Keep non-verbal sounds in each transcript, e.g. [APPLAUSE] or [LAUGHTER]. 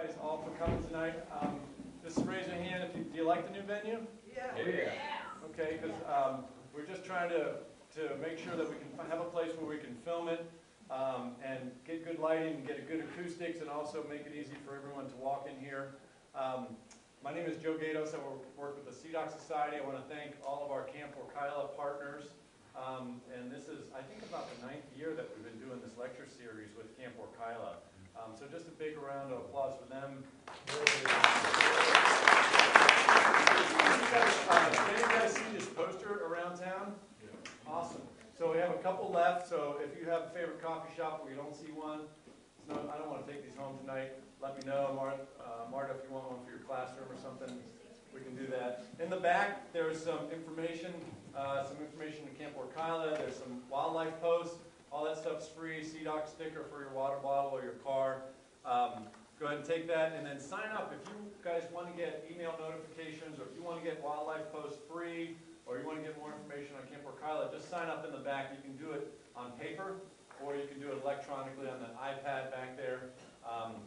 guys all for coming tonight. Um, Just raise your hand if you, do you like the new venue? Yeah. Yeah. Okay, because um, we're just trying to, to make sure that we can have a place where we can film it um, and get good lighting, and get a good acoustics, and also make it easy for everyone to walk in here. Um, My name is Joe Gaydos, I work with the SeaDoc Society. I want to thank all of our Camp Orkila partners. Um, And this is, I think, about the ninth year that we've been doing this lecture series with Camp Orkila. Um, So just a big round of applause for them. Did you guys, uh, did you guys see this poster around town? Awesome. So we have a couple left, so if you have a favorite coffee shop where you don't see one, no, I don't want to take these home tonight, let me know, Martha, uh, Marta, if you want one for your classroom or something, we can do that. In the back, there's some information, uh, some information to Camp Orkila, there's some wildlife posts, all that stuff's free, SeaDoc sticker for your water bottle or your car. Um, Go ahead and take that, and then sign up if you guys want to get email notifications, or if you want to get wildlife posts free, or you want to get more information on Camp Orkila, just sign up in the back. You can do it on paper, or you can do it electronically on the iPad back there. Um,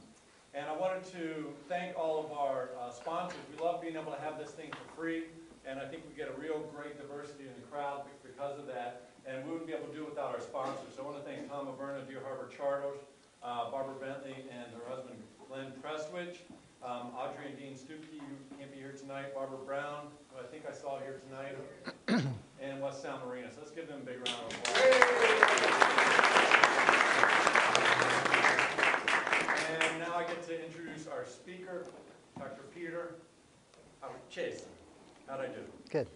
And I wanted to thank all of our uh, sponsors. We love being able to have this thing for free, and I think we get a real great diversity in the crowd because of that, and we wouldn't be able to do it without our sponsors. So I want to thank Tom Averna, Deer Harbor Charters, uh, Barbara Bentley, and her husband Glenn Prestwich, um, Audrey and Dean Stuckey, who can't be here tonight, Barbara Brown, who I think I saw here tonight, [COUGHS] and West Sound Marina. So let's give them a big round of applause. And now I get to introduce our speaker, Dr. Peter Chase. How'd I do? Good.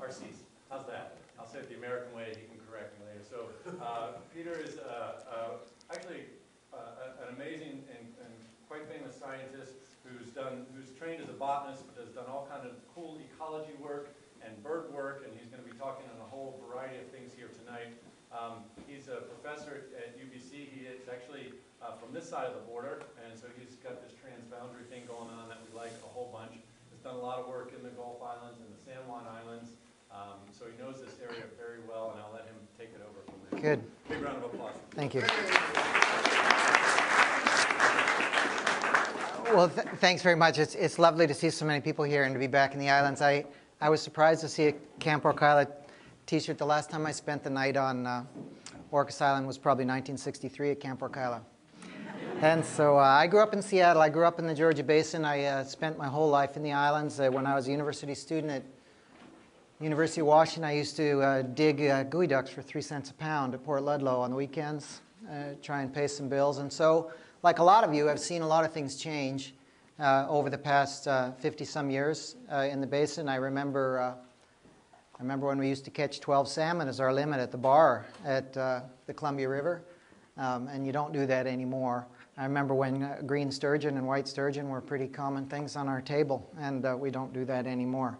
Arcese, how's that? I'll say it the American way, he can correct me later. So, uh, Peter is, uh, uh, actually, uh, an amazing and, and quite famous scientist who's done, who's trained as a botanist, but has done all kind of cool ecology work and bird work, and he's gonna be talking on a whole variety of things here tonight. Um, he's a professor at UBC, he is actually, uh, from this side of the border, and so he's got this transboundary thing going on that we like a whole bunch. He's done a lot of work in the Gulf Islands and the San Juan Islands, um, so he knows this area very well, and I'll let him take it over from there. Good. Big round of applause. Thank you. Well, th- thanks very much. It's, it's lovely to see so many people here and to be back in the islands. I, I was surprised to see a Camp Orkila t-shirt. The last time I spent the night on uh, Orcas Island was probably 1963 at Camp Orkila. And so uh, I grew up in Seattle. I grew up in the Georgia Basin. I uh, spent my whole life in the islands. Uh, when I was a university student at University of Washington, I used to uh, dig uh, geoducks for three cents a pound at Port Ludlow on the weekends, uh, try and pay some bills. And so, like a lot of you, I've seen a lot of things change uh, over the past 50 some years uh, in the basin. I remember, uh, I remember when we used to catch 12 salmon as our limit at the bar at uh, the Columbia River, um, and you don't do that anymore. I remember when uh, green sturgeon and white sturgeon were pretty common things on our table, and uh, we don't do that anymore.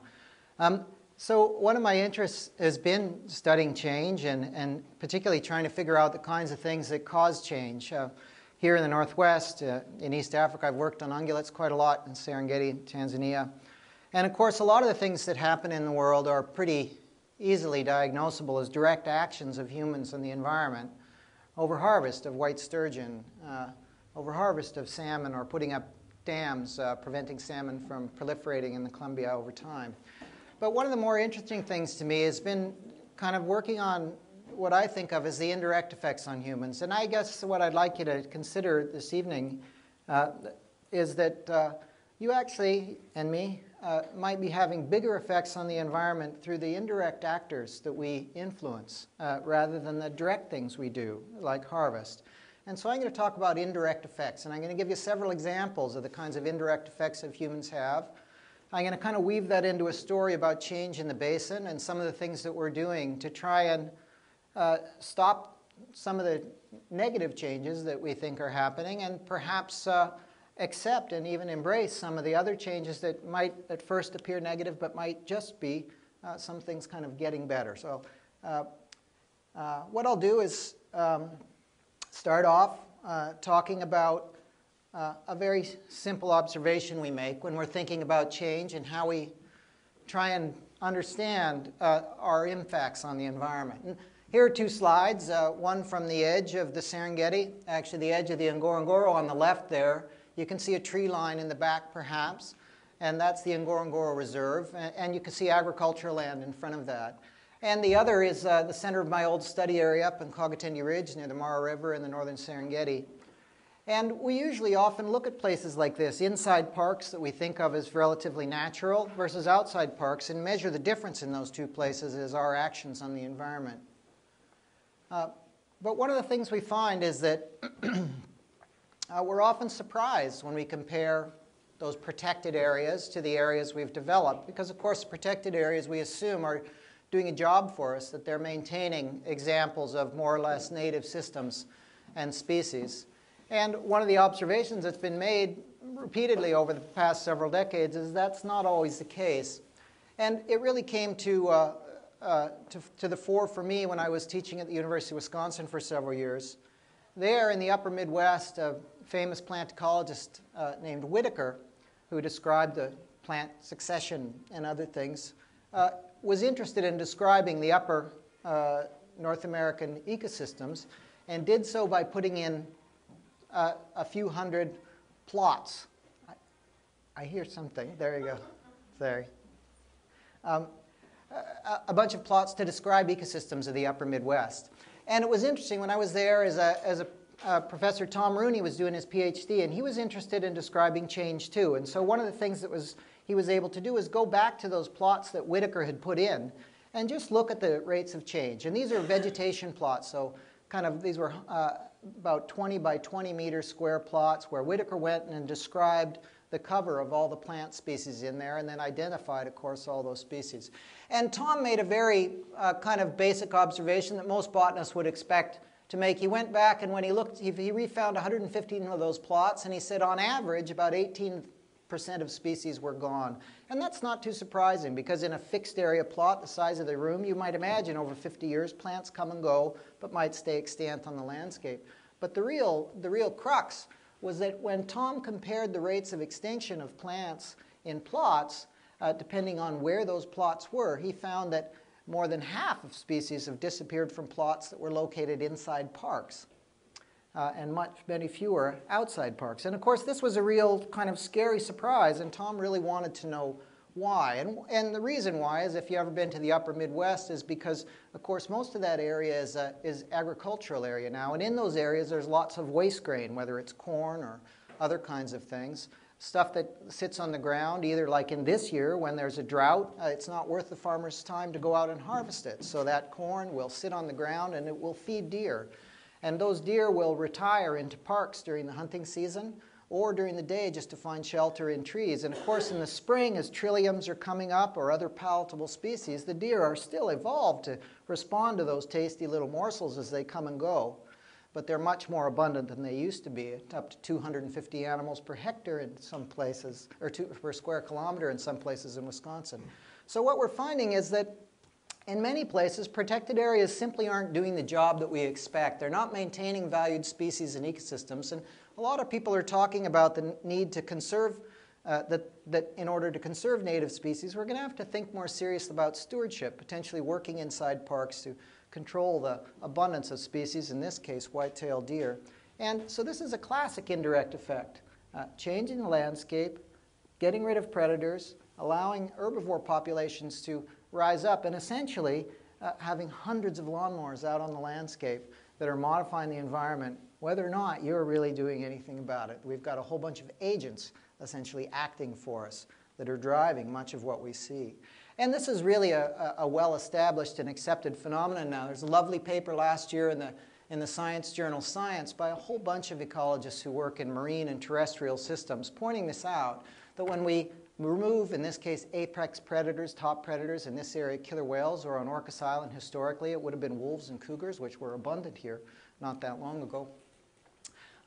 Um, so one of my interests has been studying change and, and particularly trying to figure out the kinds of things that cause change. Uh, here in the Northwest, uh, in East Africa, I've worked on ungulates quite a lot in Serengeti, Tanzania. And of course, a lot of the things that happen in the world are pretty easily diagnosable as direct actions of humans and the environment. Overharvest of white sturgeon, uh, overharvest of salmon, or putting up dams uh, preventing salmon from proliferating in the Columbia over time. But one of the more interesting things to me has been kind of working on what I think of as the indirect effects on humans. And I guess what I'd like you to consider this evening uh, is that uh, you actually, and me, uh, might be having bigger effects on the environment through the indirect actors that we influence uh, rather than the direct things we do, like harvest. And so I'm going to talk about indirect effects, and I'm going to give you several examples of the kinds of indirect effects that humans have. I'm going to kind of weave that into a story about change in the basin and some of the things that we're doing to try and uh, stop some of the negative changes that we think are happening and perhaps uh, accept and even embrace some of the other changes that might at first appear negative but might just be uh, some things kind of getting better. So, uh, uh, what I'll do is um, start off uh, talking about uh, a very simple observation we make when we're thinking about change and how we try and understand uh, our impacts on the environment. And here are two slides, uh, one from the edge of the Serengeti, actually the edge of the Ngorongoro on the left there, You can see a tree line in the back, perhaps, and that's the Ngorongoro Reserve, and, you can see agricultural land in front of that. And the other is uh, the center of my old study area up in Kogatende Ridge near the Mara River in the northern Serengeti. And we usually often look at places like this, inside parks that we think of as relatively natural versus outside parks, and measure the difference in those two places as our actions on the environment. Uh, but one of the things we find is that [CLEARS THROAT] uh, we're often surprised when we compare those protected areas to the areas we've developed, because of course, protected areas we assume are doing a job for us, that they're maintaining examples of more or less native systems and species. And one of the observations that's been made repeatedly over the past several decades is that's not always the case. And it really came to, uh, uh, to, to, the fore for me when I was teaching at the University of Wisconsin for several years. There in the upper Midwest, a famous plant ecologist uh, named Whitaker, who described the plant succession and other things, uh, was interested in describing the upper uh, North American ecosystems and did so by putting in uh, a few hundred plots. I, I, hear something. There you go. Sorry. Um, a, a, bunch of plots to describe ecosystems of the upper Midwest. And it was interesting when I was there as a, as a uh, Professor Tom Rooney was doing his PhD, and he was interested in describing change too. And so one of the things that was he was able to do is go back to those plots that Whitaker had put in and just look at the rates of change. And these are vegetation plots, so kind of these were uh, about 20 by 20 meter square plots where Whitaker went and described the cover of all the plant species in there and then identified, of course, all those species. And Tom made a very uh, kind of basic observation that most botanists would expect to make. He went back and when he looked, he, he refound 115 of those plots and he said on average about 18 percent of species were gone. And that's not too surprising because in a fixed area plot the size of the room, you might imagine over 50 years plants come and go but might stay extant on the landscape. But the real, the real crux was that when Tom compared the rates of extinction of plants in plots, uh, depending on where those plots were, he found that more than half of species have disappeared from plots that were located inside parks uh, and much many fewer outside parks. And of course, this was a real kind of scary surprise, and Tom really wanted to know why. And, and the reason why is if you've ever been to the upper Midwest is because, of course, most of that area is, uh, is agricultural area now. And in those areas, there's lots of waste grain, whether it's corn or other kinds of things. Stuff that sits on the ground, either like in this year when there's a drought, uh, it's not worth the farmer's time to go out and harvest it. So that corn will sit on the ground and it will feed deer. And those deer will retire into parks during the hunting season or during the day just to find shelter in trees. And of course, in the spring, as trilliums are coming up or other palatable species, the deer are still evolved to respond to those tasty little morsels as they come and go. But they're much more abundant than they used to be, up to 250 animals per hectare in some places, or two, per square kilometer in some places in Wisconsin. So what we're finding is that in many places, protected areas simply aren't doing the job that we expect. They're not maintaining valued species and ecosystems. And a lot of people are talking about the need to conserve, uh, that, that in order to conserve native species, we're going to have to think more seriously about stewardship, potentially working inside parks to control the abundance of species, in this case, white-tailed deer. And so this is a classic indirect effect. Uh, changing the landscape, getting rid of predators, allowing herbivore populations to rise up and essentially uh, having hundreds of lawnmowers out on the landscape that are modifying the environment, whether or not you're really doing anything about it. We've got a whole bunch of agents essentially acting for us that are driving much of what we see. And this is really a, a well-established and accepted phenomenon now. There's a lovely paper last year in the, in the science journal Science by a whole bunch of ecologists who work in marine and terrestrial systems pointing this out, that when we remove, in this case, apex predators, top predators, in this area, killer whales, or on Orcas Island, historically, it would have been wolves and cougars, which were abundant here not that long ago.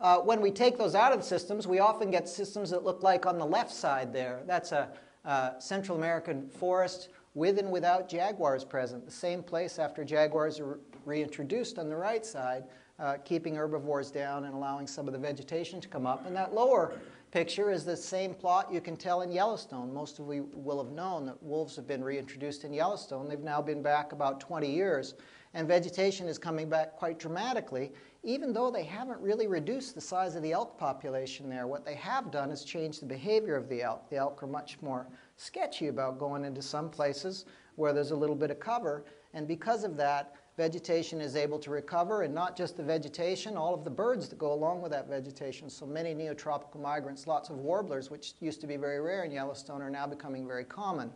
Uh, when we take those out of the systems, we often get systems that look like on the left side there. That's a, a Central American forest with and without jaguars present. The same place after jaguars are reintroduced on the right side, uh, keeping herbivores down and allowing some of the vegetation to come up. And that lower picture is the same plot you can tell in Yellowstone. Most of you will have known that wolves have been reintroduced in Yellowstone. They've now been back about 20 years, and vegetation is coming back quite dramatically, even though they haven't really reduced the size of the elk population there, what they have done is change the behavior of the elk. The elk are much more sketchy about going into some places where there's a little bit of cover, and because of that, vegetation is able to recover, and not just the vegetation, all of the birds that go along with that vegetation. So many neotropical migrants, lots of warblers, which used to be very rare in Yellowstone, are now becoming very common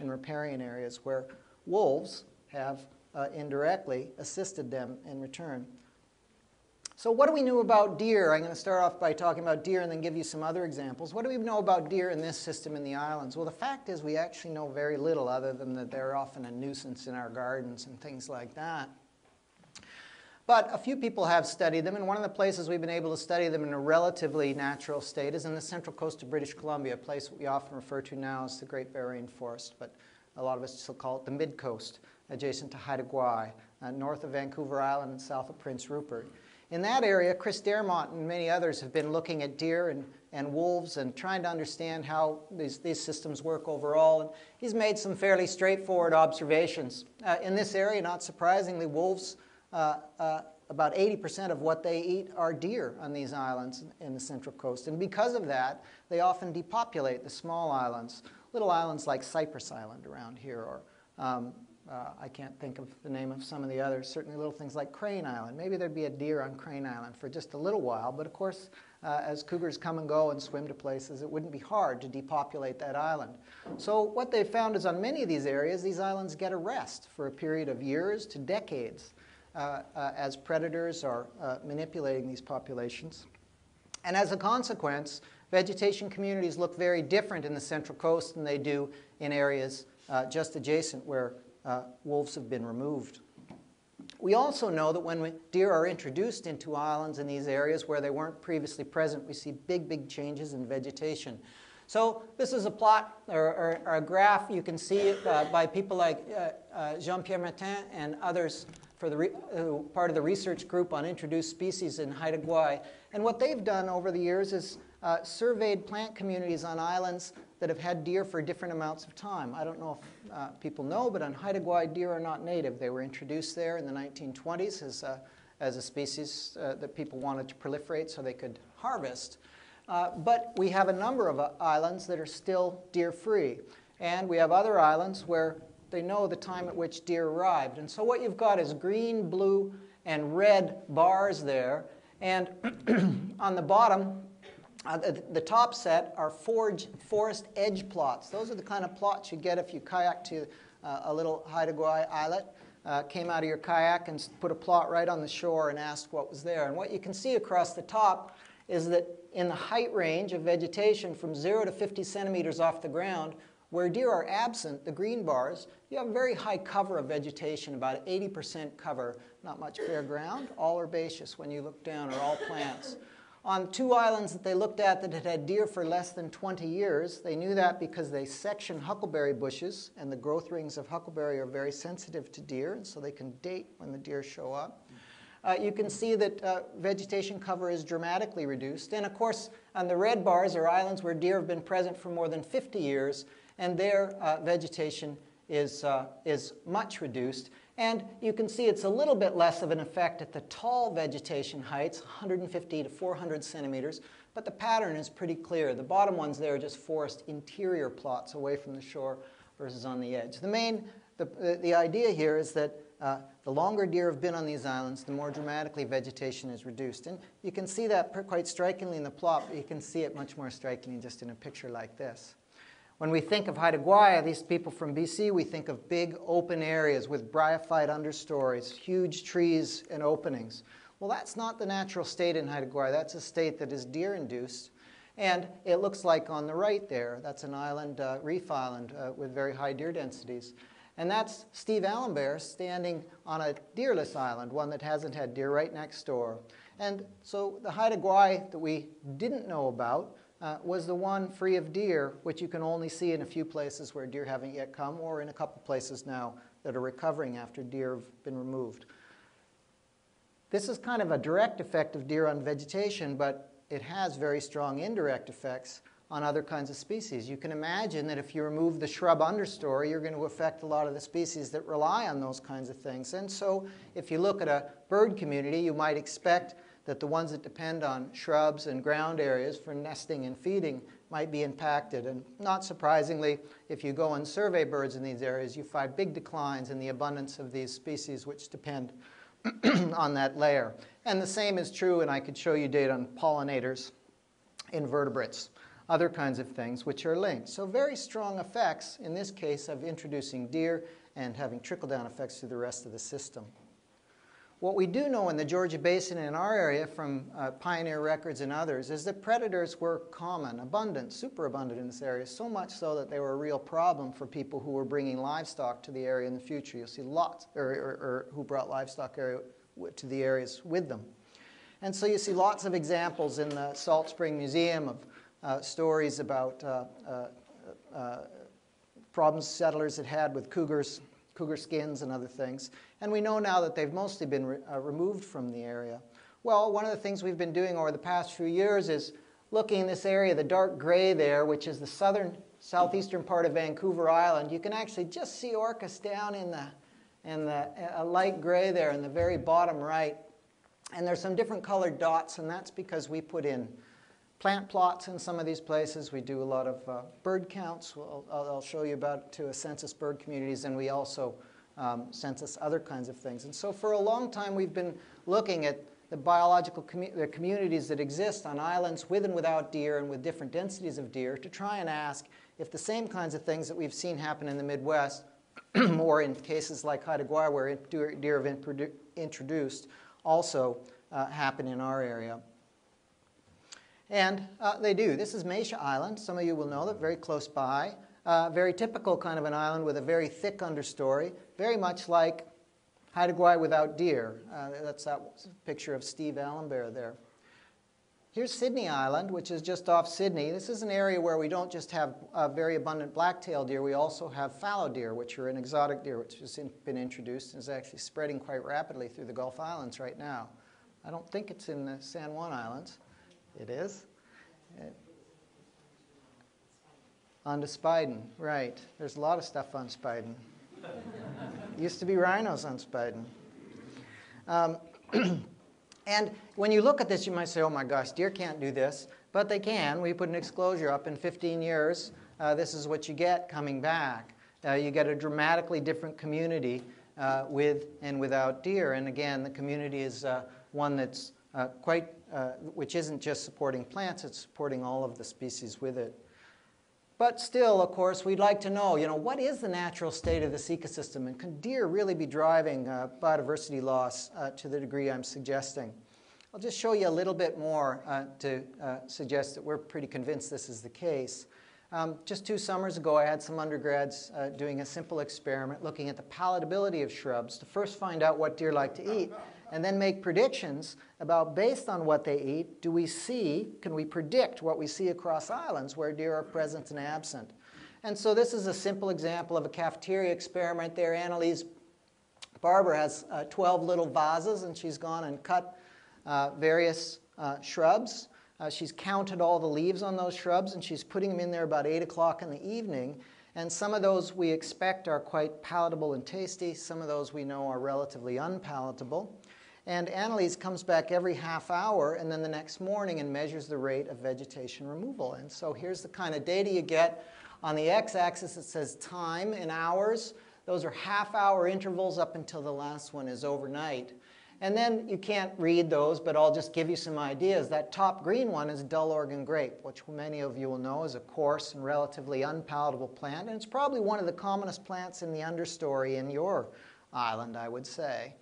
in riparian areas where wolves have uh, indirectly assisted them in return. So what do we know about deer? I'm going to start off by talking about deer and then give you some other examples. What do we know about deer in this system in the islands? Well, the fact is we actually know very little other than that they're often a nuisance in our gardens and things like that. But a few people have studied them, and one of the places we've been able to study them in a relatively natural state is in the central coast of British Columbia, a place we often refer to now as the Great Bear Rainforest, but a lot of us still call it the mid-coast, adjacent to Haida Gwaii, uh, north of Vancouver Island and south of Prince Rupert. In that area, Chris Darimont and many others have been looking at deer and, and wolves and trying to understand how these, these systems work overall. And he's made some fairly straightforward observations. Uh, in this area, not surprisingly, wolves, uh, uh, about 80% of what they eat are deer on these islands in the Central Coast. And because of that, they often depopulate the small islands, little islands like Cypress Island around here, or um, uh, I can't think of the name of some of the others. Certainly, little things like Crane Island. Maybe there'd be a deer on Crane Island for just a little while, but of course, uh, as cougars come and go and swim to places, it wouldn't be hard to depopulate that island. So, what they've found is on many of these areas, these islands get a rest for a period of years to decades uh, uh as predators are uh, manipulating these populations. And as a consequence, vegetation communities look very different in the Central Coast than they do in areas uh, just adjacent where uh, wolves have been removed. We also know that when deer are introduced into islands in these areas where they weren't previously present, we see big, big changes in vegetation. So this is a plot or, or, or a graph. You can see uh, by people like uh, uh, Jean-Pierre Martin and others for the uh, part of the research group on introduced species in Haida Gwaii. And what they've done over the years is uh, surveyed plant communities on islands that have had deer for different amounts of time. I don't know if uh, people know, but on Haida Gwaii, deer are not native. They were introduced there in the 1920s as a, as a species uh, that people wanted to proliferate so they could harvest. Uh, but we have a number of uh, islands that are still deer free. And we have other islands where they know the time at which deer arrived. And so what you've got is green, blue, and red bars there. And [CLEARS THROAT] on the bottom, uh, the, the, top set are forge, forest edge plots. Those are the kind of plots you get if you kayak to uh, a little Haida Gwaii islet, uh, came out of your kayak and put a plot right on the shore and asked what was there. And what you can see across the top is that in the height range of vegetation from 0 to 50 centimeters off the ground, where deer are absent, the green bars, you have a very high cover of vegetation, about 80% cover, not much bare ground, all herbaceous when you look down, or all plants on two islands that they looked at that had had deer for less than 20 years. They knew that because they section huckleberry bushes, and the growth rings of huckleberry are very sensitive to deer, and so they can date when the deer show up. Uh, you can see that uh, vegetation cover is dramatically reduced. And of course, on the red bars are islands where deer have been present for more than 50 years, and their uh, vegetation is, uh, is much reduced. And you can see it's a little bit less of an effect at the tall vegetation heights, 150 to 400 centimeters, but the pattern is pretty clear. The bottom ones there are just forest interior plots away from the shore versus on the edge. The main, the, the, idea here is that uh, the longer deer have been on these islands, the more dramatically vegetation is reduced. And you can see that quite strikingly in the plot, but you can see it much more strikingly just in a picture like this. When we think of Haida Gwaii, these people from BC, we think of big open areas with bryophyte understories, huge trees and openings. Well, that's not the natural state in Haida Gwaii. That's a state that is deer induced. And it looks like on the right there, that's an island, uh, reef island, uh, with very high deer densities. And that's Steve Allombert standing on a deerless island, one that hasn't had deer right next door. And so the Haida Gwaii that we didn't know about uh, was the one free of deer, which you can only see in a few places where deer haven't yet come, or in a couple places now that are recovering after deer have been removed. This is kind of a direct effect of deer on vegetation, but it has very strong indirect effects on other kinds of species. You can imagine that if you remove the shrub understory, you're going to affect a lot of the species that rely on those kinds of things. And so, if you look at a bird community, you might expect that the ones that depend on shrubs and ground areas for nesting and feeding might be impacted. And not surprisingly, if you go and survey birds in these areas, you find big declines in the abundance of these species which depend [CLEARS THROAT] on that layer. And the same is true, and I could show you data on pollinators, invertebrates, other kinds of things which are linked. So very strong effects, in this case, of introducing deer and having trickle-down effects through the rest of the system. What we do know in the Georgia Basin in our area from uh, pioneer records and others is that predators were common, abundant, super abundant in this area, so much so that they were a real problem for people who were bringing livestock to the area in the future. You'll see lots, or, or, or who brought livestock area to the areas with them. And so you see lots of examples in the Salt Spring Museum of uh, stories about uh, uh, uh problems settlers had had with cougars cougar skins and other things. And we know now that they've mostly been re uh, removed from the area. Well, one of the things we've been doing over the past few years is looking in this area, the dark gray there, which is the southern, southeastern part of Vancouver Island. You can actually just see orcas down in the, in the a light gray there in the very bottom right. And there's some different colored dots, and that's because we put in plant plots in some of these places. We do a lot of uh, bird counts. I'll, I'll, show you about to a census bird communities, and we also um, census other kinds of things. And so for a long time, we've been looking at the biological the communities that exist on islands with and without deer and with different densities of deer to try and ask if the same kinds of things that we've seen happen in the Midwest, [CLEARS THROAT] or in cases like Haida where deer have been introduced, also uh, happen in our area. And uh, they do. This is Maish Island. Some of you will know that, very close by. Uh, very typical kind of an island with a very thick understory, very much like Haida Gwaii without deer. Uh, that's that picture of Steve Allombert there. Here's Sidney Island, which is just off Sidney. This is an area where we don't just have uh, very abundant black-tailed deer, we also have fallow deer, which are an exotic deer which has been introduced and is actually spreading quite rapidly through the Gulf Islands right now. I don't think it's in the San Juan Islands. It is? It, on to Spieden, right. There's a lot of stuff on Spieden. [LAUGHS] Used to be rhinos on Spieden. Um, [CLEARS THROAT] and when you look at this, you might say, oh my gosh, deer can't do this. But they can. We put an exclosure up in 15 years. Uh, this is what you get coming back. Uh, you get a dramatically different community uh, with and without deer. And again, the community is uh, one that's uh, quite uh, which isn't just supporting plants, it's supporting all of the species with it. But still, of course, we'd like to know, you know, what is the natural state of this ecosystem? And can deer really be driving uh, biodiversity loss uh, to the degree I'm suggesting? I'll just show you a little bit more uh, to uh, suggest that we're pretty convinced this is the case. Um, just two summers ago, I had some undergrads uh, doing a simple experiment looking at the palatability of shrubs to first find out what deer like to eat and then make predictions about based on what they eat, do we see, can we predict what we see across islands where deer are present and absent? And so this is a simple example of a cafeteria experiment there. Annalise Barber has uh, 12 little vases and she's gone and cut uh, various uh, shrubs. Uh, she's counted all the leaves on those shrubs and she's putting them in there about 8 o'clock in the evening. And some of those we expect are quite palatable and tasty. Some of those we know are relatively unpalatable. And Annalise comes back every half hour and then the next morning and measures the rate of vegetation removal. And so here's the kind of data you get. On the x-axis it says time in hours. Those are half-hour intervals up until the last one is overnight. And then you can't read those, but I'll just give you some ideas. That top green one is dull Oregon grape, which many of you will know is a coarse and relatively unpalatable plant. And it's probably one of the commonest plants in the understory in your island, I would say.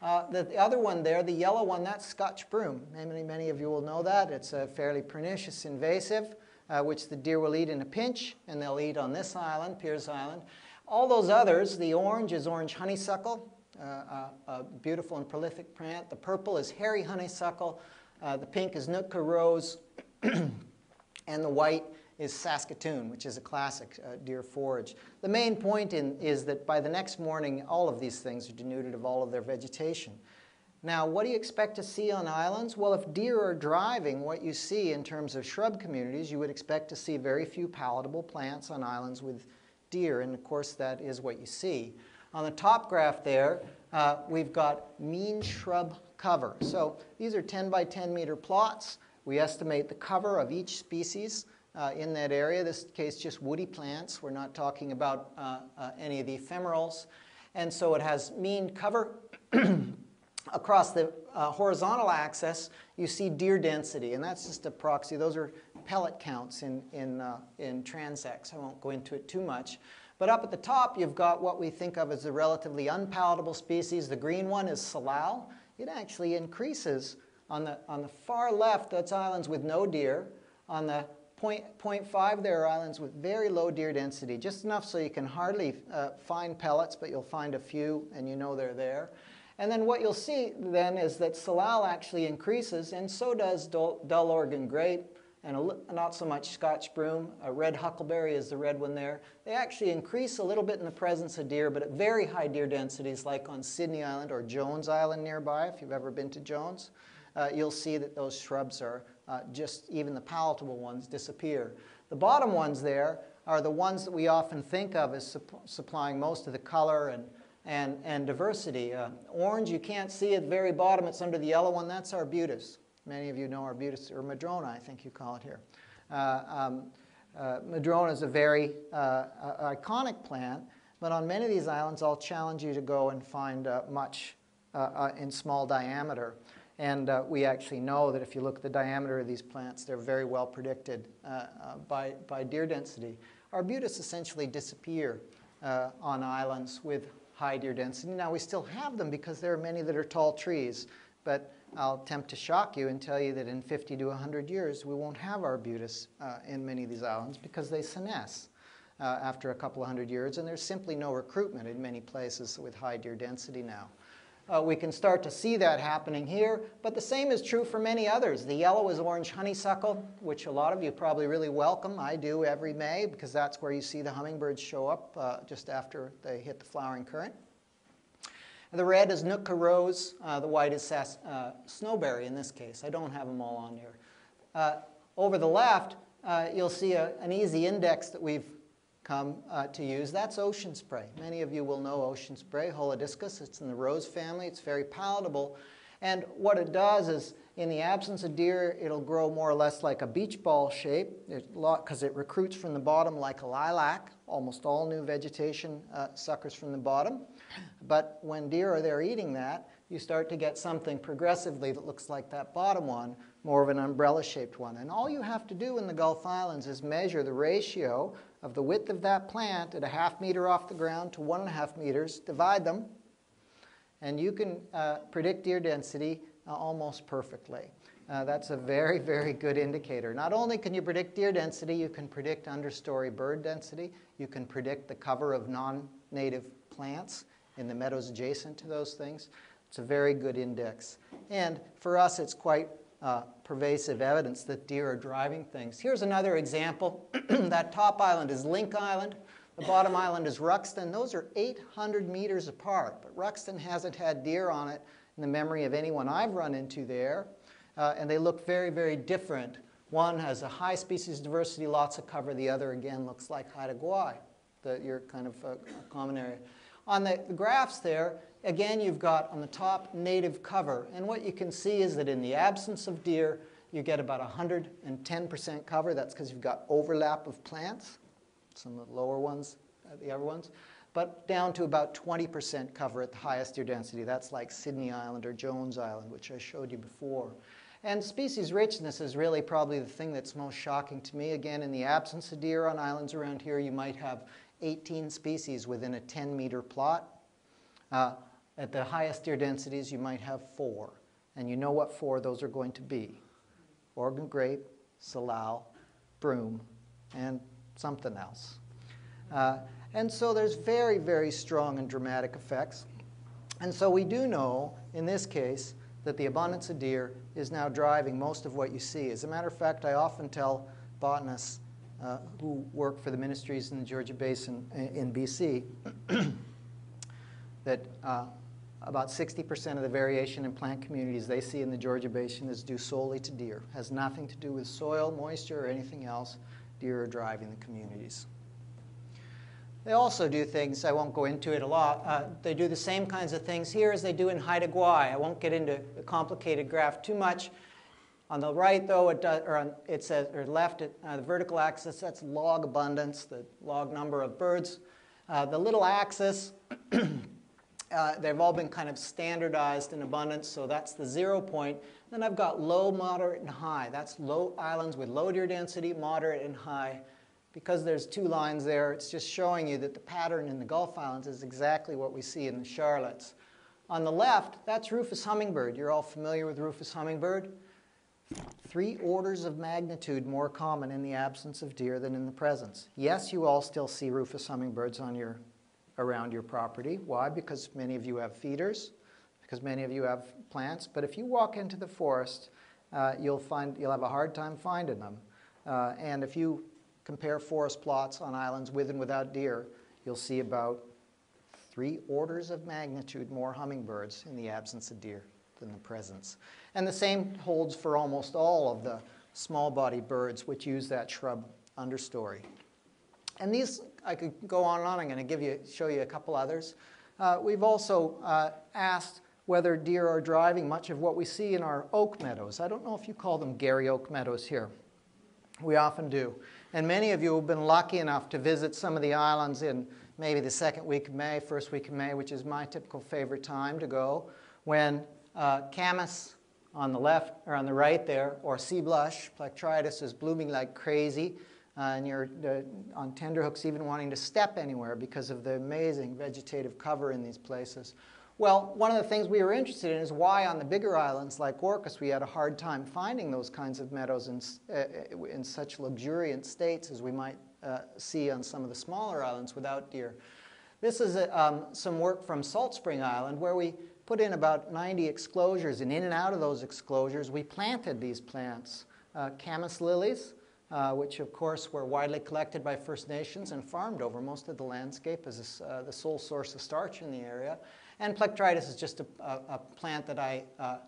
Uh, the, the, other one there, the yellow one, that's Scotch broom. Many, many of you will know that. It's a fairly pernicious invasive, uh, which the deer will eat in a pinch, and they'll eat on this island, Pearce Island. All those others, the orange is orange honeysuckle, uh, uh a beautiful and prolific plant. The purple is hairy honeysuckle. Uh, the pink is Nootka rose. [CLEARS THROAT] and the white is Saskatoon, which is a classic uh, deer forage. The main point in, is that by the next morning, all of these things are denuded of all of their vegetation. Now, what do you expect to see on islands? Well, if deer are driving what you see in terms of shrub communities, you would expect to see very few palatable plants on islands with deer, and of course, that is what you see. On the top graph there, uh, we've got mean shrub cover. So these are 10 by 10 meter plots. We estimate the cover of each species uh, in that area. This case, just woody plants. We're not talking about uh, uh any of the ephemerals. And so it has mean cover. [CLEARS THROAT] Across the uh, horizontal axis, you see deer density, and that's just a proxy. Those are pellet counts in, in, uh, in transects. I won't go into it too much. But up at the top, you've got what we think of as the relatively unpalatable species. The green one is salal. It actually increases on the, on the far left, that's islands with no deer. On the point, 0.5, there are islands with very low deer density, just enough so you can hardly uh, find pellets, but you'll find a few and you know they're there. And then what you'll see then is that salal actually increases, and so does dull, dull Oregon grape, and a, not so much Scotch broom. A red huckleberry is the red one there. They actually increase a little bit in the presence of deer, but at very high deer densities, like on Sidney Island or Jones Island nearby, if you've ever been to Jones, uh, you'll see that those shrubs are uh, just, even the palatable ones disappear. The bottom ones there are the ones that we often think of as su supplying most of the color and and, and diversity. Uh, orange, you can't see at the very bottom, it's under the yellow one, that's arbutus. Many of you know arbutus, or madrona, I think you call it here. Uh, um, uh, madrona is a very uh, iconic plant, but on many of these islands, I'll challenge you to go and find uh, much uh, in small diameter. And we actually know that if you look at the diameter of these plants, they're very well predicted by, by deer density. Arbutus essentially disappear on islands with high deer density. Now, we still have them because there are many that are tall trees, but I'll attempt to shock you and tell you that in 50 to 100 years, we won't have arbutus uh, in many of these islands because they senesce uh, after a couple of hundred years, and there's simply no recruitment in many places with high deer density now. Uh, we can start to see that happening here, but the same is true for many others. The yellow is orange honeysuckle, which a lot of you probably really welcome. I do every May because that's where you see the hummingbirds show up uh, just after they hit the flowering currant. The red is Nootka rose, uh, the white is sass, uh, snowberry in this case. I don't have them all on here. Uh, over the left, uh, you'll see a, an easy index that we've come uh, to use. That's ocean spray. Many of you will know ocean spray, Holodiscus. It's in the rose family. It's very palatable. And what it does is, in the absence of deer, it'll grow more or less like a beach ball shape because it recruits from the bottom like a lilac. Almost all new vegetation uh, suckers from the bottom. But when deer are there eating that, you start to get something progressively that looks like that bottom one, more of an umbrella shaped one. And all you have to do in the Gulf Islands is measure the ratio of the width of that plant at a half meter off the ground to one and a half meters, divide them, and you can uh, predict deer density uh, almost perfectly. Uh, that's a very, very good indicator. Not only can you predict deer density, you can predict understory bird density, you can predict the cover of non-native plants in the meadows adjacent to those things. It's a very good index. And for us, it's quite uh, pervasive evidence that deer are driving things. Here's another example. [CLEARS THROAT] that top island is Link Island. The bottom island is Ruxton. Those are 800 meters apart, but Ruxton hasn't had deer on it in the memory of anyone I've run into there. Uh, and they look very, very different. One has a high species diversity, lots of cover. The other, again, looks like Haida Gwaii, the, your kind of uh, common area. On the, the graphs there, again, you've got on the top native cover. And what you can see is that in the absence of deer, you get about 110% cover. That's because you've got overlap of plants, some of the lower ones, uh, the other ones, but down to about 20% cover at the highest deer density. That's like Sidney Island or Jones Island, which I showed you before. And species richness is really probably the thing that's most shocking to me. Again, in the absence of deer on islands around here, you might have 18 species within a 10 meter plot. Uh, at the highest deer densities, you might have four. And you know what four those are going to be. Oregon grape, salal, broom, and something else. Uh, and so there's very, very strong and dramatic effects. And so we do know, in this case, that the abundance of deer is now driving most of what you see. As a matter of fact, I often tell botanists uh, who work for the ministries in the Georgia Basin in, in BC [CLEARS THROAT] that uh, about 60% of the variation in plant communities they see in the Georgia Basin is due solely to deer. Has nothing to do with soil, moisture, or anything else. Deer are driving the communities. They also do things, I won't go into it a lot, uh, they do the same kinds of things here as they do in Haida Gwaii. I won't get into the complicated graph too much. On the right, though, it does, or on, it says, or left, it, uh, the vertical axis, that's log abundance, the log number of birds. Uh, the little axis, [CLEARS THROAT] uh, they've all been kind of standardized in abundance, so that's the zero point. Then I've got low, moderate, and high. That's low islands with low deer density, moderate, and high. Because there's two lines there, it's just showing you that the pattern in the Gulf Islands is exactly what we see in the Charlottes. On the left, that's Rufous hummingbird. You're all familiar with Rufous hummingbird. Three orders of magnitude more common in the absence of deer than in the presence. Yes, you all still see Rufous hummingbirds on your, around your property. Why? Because many of you have feeders, because many of you have plants. But if you walk into the forest, uh, you'll, find, you'll have a hard time finding them. Uh, and if you compare forest plots on islands with and without deer, you'll see about three orders of magnitude more hummingbirds in the absence of deer than the presence. And the same holds for almost all of the small body birds which use that shrub understory. And these, I could go on and on. I'm going to give you, show you a couple others. Uh, we've also uh, asked whether deer are driving much of what we see in our oak meadows. I don't know if you call them Garry Oak meadows here. We often do. And many of you have been lucky enough to visit some of the islands in maybe the second week of May, first week of May, which is my typical favorite time to go, when uh, camas on the left or on the right there, or sea blush, plectritis, is blooming like crazy. Uh, and you're uh, on tenderhooks even wanting to step anywhere because of the amazing vegetative cover in these places. Well, one of the things we were interested in is why on the bigger islands like Orcas we had a hard time finding those kinds of meadows in, uh, in such luxuriant states as we might uh, see on some of the smaller islands without deer. This is a, um, some work from Salt Spring Island where we put in about 90 exclosures, and in and out of those exclosures we planted these plants. Uh, camas lilies, uh, which of course were widely collected by First Nations and farmed over most of the landscape as a, uh, the sole source of starch in the area. And plectritis is just a, a, a plant that I, uh,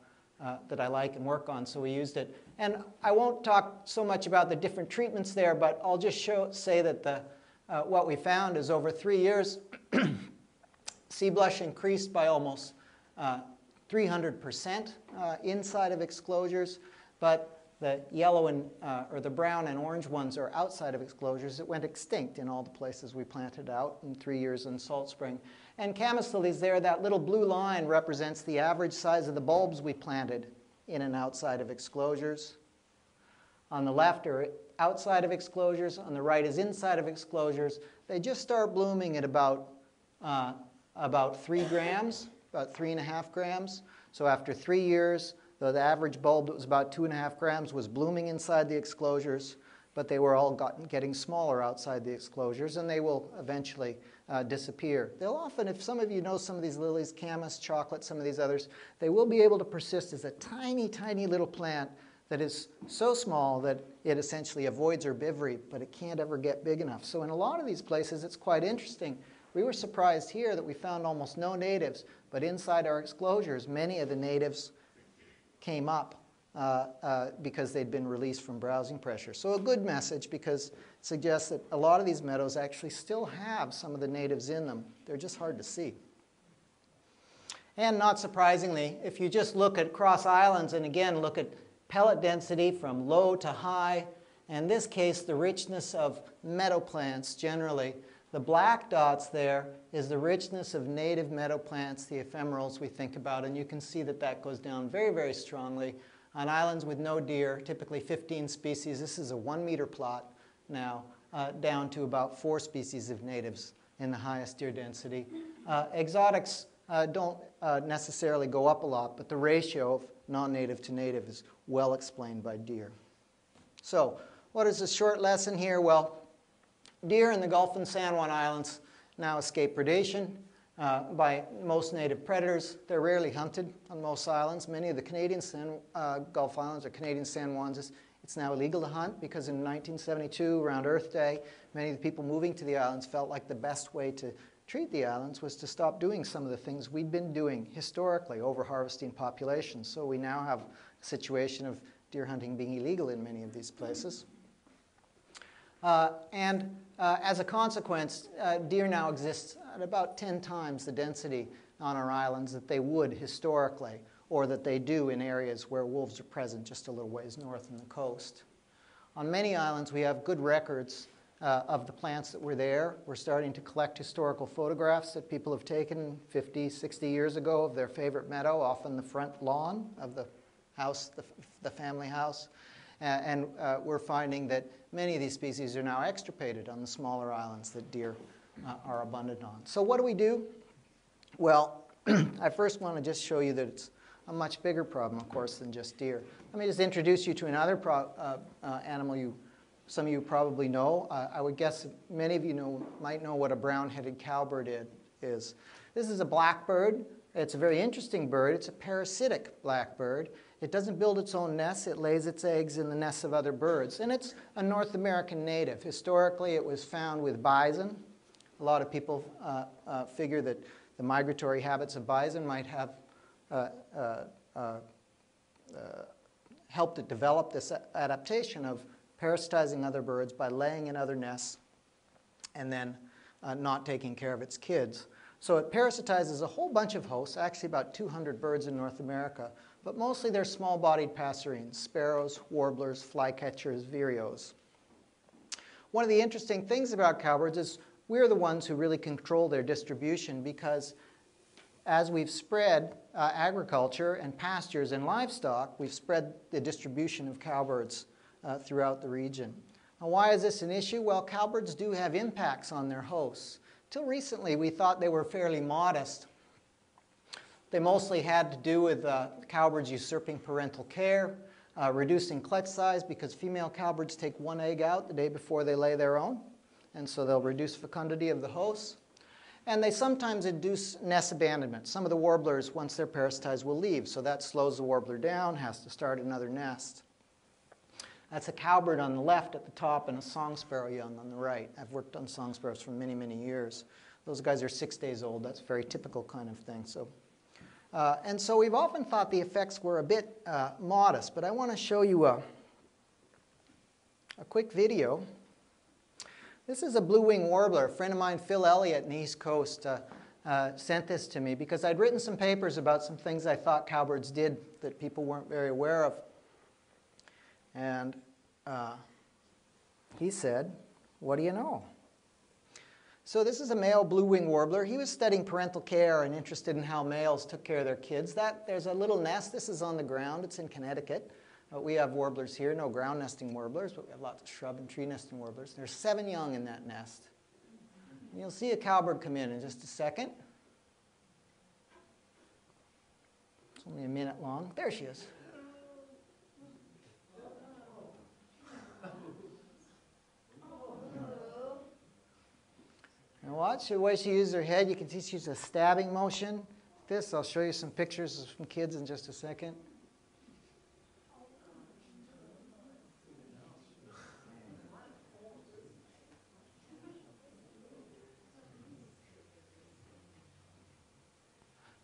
uh, that I like and work on, so we used it. And I won't talk so much about the different treatments there, but I'll just show, say that the, uh, what we found is over three years, [COUGHS] sea blush increased by almost 300% uh, uh, inside of exclosures, but the yellow and, uh, or the brown and orange ones are outside of exclosures. It went extinct in all the places we planted out in three years in Salt Spring. And camas lilies there, that little blue line represents the average size of the bulbs we planted in and outside of exclosures. On the left are outside of exclosures, on the right is inside of exclosures. They just start blooming at about, uh, about three grams, about three and a half grams. So after three years, the average bulb that was about two and a half grams was blooming inside the exclosures, but they were all gotten, getting smaller outside the exclosures, and they will eventually uh, disappear. They'll often, if some of you know some of these lilies, camas, chocolate, some of these others, they will be able to persist as a tiny, tiny little plant that is so small that it essentially avoids herbivory, but it can't ever get big enough. So in a lot of these places, it's quite interesting. We were surprised here that we found almost no natives, but inside our exclosures, many of the natives came up uh, uh, because they'd been released from browsing pressure. So a good message because it suggests that a lot of these meadows actually still have some of the natives in them. They're just hard to see. And not surprisingly, if you just look at cross islands and again look at pellet density from low to high, in this case the richness of meadow plants generally, the black dots there is the richness of native meadow plants, the ephemerals we think about, and you can see that that goes down very, very strongly. On islands with no deer, typically 15 species, this is a one meter plot now, uh, down to about four species of natives in the highest deer density. Uh, exotics uh, don't uh, necessarily go up a lot, but the ratio of non-native to native is well explained by deer. So, what is the short lesson here? Well, Deer in the Gulf and San Juan Islands now escape predation uh, by most native predators. They're rarely hunted on most islands. Many of the Canadian San, uh, Gulf Islands or Canadian San Juans, it's now illegal to hunt because in 1972, around Earth Day, many of the people moving to the islands felt like the best way to treat the islands was to stop doing some of the things we'd been doing historically, over harvesting populations. So we now have a situation of deer hunting being illegal in many of these places. Uh, and uh, as a consequence, uh, deer now exists at about 10 times the density on our islands that they would historically, or that they do in areas where wolves are present just a little ways north on the coast. On many islands, we have good records uh, of the plants that were there. We're starting to collect historical photographs that people have taken 50, 60 years ago of their favorite meadow, often the front lawn of the house, the, the family house. And uh, we're finding that many of these species are now extirpated on the smaller islands that deer uh, are abundant on. So, what do we do? Well, [CLEARS THROAT] I first want to just show you that it's a much bigger problem, of course, than just deer. Let me just introduce you to another uh, uh, animal you, some of you probably know. Uh, I would guess many of you know, might know what a brown-headed cowbird is. This is a blackbird. It's a very interesting bird. It's a parasitic blackbird. It doesn't build its own nests, it lays its eggs in the nests of other birds. And it's a North American native. Historically, it was found with bison. A lot of people uh, uh, figure that the migratory habits of bison might have uh, uh, uh, uh helped it develop this adaptation of parasitizing other birds by laying in other nests and then not taking care of its kids. So it parasitizes a whole bunch of hosts, actually about 200 birds in North America, but mostly they're small-bodied passerines, sparrows, warblers, flycatchers, vireos. One of the interesting things about cowbirds is we're the ones who really control their distribution because as we've spread uh, agriculture and pastures and livestock, we've spread the distribution of cowbirds uh, throughout the region. Now, why is this an issue? Well, cowbirds do have impacts on their hosts. Till recently, we thought they were fairly modest they mostly had to do with uh, cowbirds usurping parental care, uh, reducing clutch size because female cowbirds take one egg out the day before they lay their own, and so they'll reduce fecundity of the hosts. And they sometimes induce nest abandonment. Some of the warblers, once they're parasitized, will leave, so that slows the warbler down, has to start another nest. That's a cowbird on the left at the top and a song sparrow young on the right. I've worked on song sparrows for many, many years. Those guys are six days old. That's a very typical kind of thing. So uh, and so we've often thought the effects were a bit uh, modest, but I want to show you a, a quick video. This is a blue wing warbler. A friend of mine, Phil Elliott in the East Coast, uh, uh, sent this to me because I'd written some papers about some things I thought cowbirds did that people weren't very aware of. And uh, he said, What do you know? So this is a male blue-wing warbler. He was studying parental care and interested in how males took care of their kids. That there's a little nest. This is on the ground. It's in Connecticut. Uh, we have warblers here, no ground nesting warblers, but we have lots of shrub and tree nesting warblers. There's seven young in that nest. And you'll see a cowbird come in in just a second. It's only a minute long. There she is. And watch the way she uses her head. You can see she uses a stabbing motion. This, I'll show you some pictures of some kids in just a second.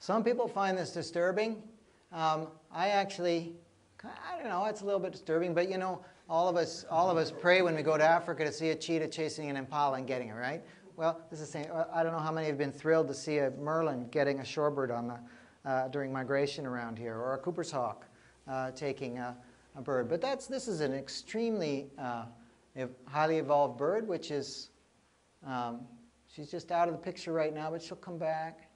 Some people find this disturbing. Um, I actually, I don't know, it's a little bit disturbing, but you know, all of us, all of us pray when we go to Africa to see a cheetah chasing an impala and getting it, right? Well, this is saying, I don't know how many have been thrilled to see a merlin getting a shorebird on the, uh, during migration around here, or a Cooper's hawk uh, taking a, a, bird. But that's, this is an extremely uh, highly evolved bird, which is, um, she's just out of the picture right now, but she'll come back.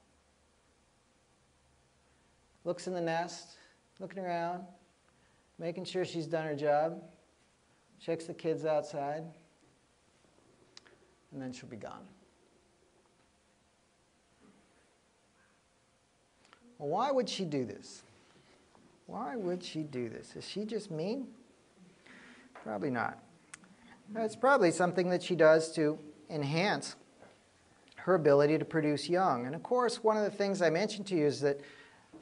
Looks in the nest, looking around, making sure she's done her job, checks the kids outside and then she'll be gone. Well, why would she do this? Why would she do this? Is she just mean? Probably not. It's probably something that she does to enhance her ability to produce young. And of course, one of the things I mentioned to you is that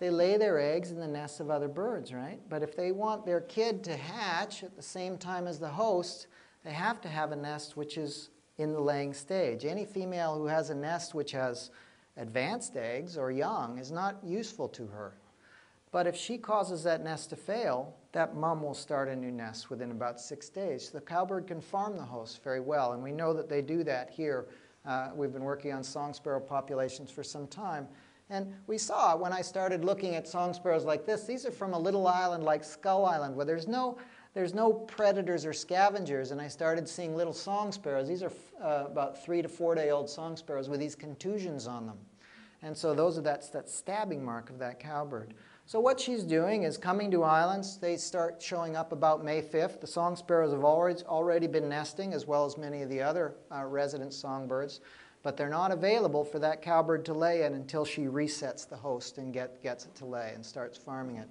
they lay their eggs in the nests of other birds, right? But if they want their kid to hatch at the same time as the host, they have to have a nest which is in the laying stage. Any female who has a nest which has advanced eggs or young is not useful to her. But if she causes that nest to fail, that mom will start a new nest within about six days. The cowbird can farm the host very well, and we know that they do that here. Uh, we've been working on song sparrow populations for some time. And we saw when I started looking at song sparrows like this, these are from a little island like Skull Island where there's no, there's no predators or scavengers. And I started seeing little song sparrows. These are uh, about three to four day old song sparrows with these contusions on them. And so those are that's that stabbing mark of that cowbird. So what she's doing is coming to islands. They start showing up about May 5th. The song sparrows have already, already been nesting, as well as many of the other uh, resident songbirds. But they're not available for that cowbird to lay in until she resets the host and get, gets it to lay and starts farming it.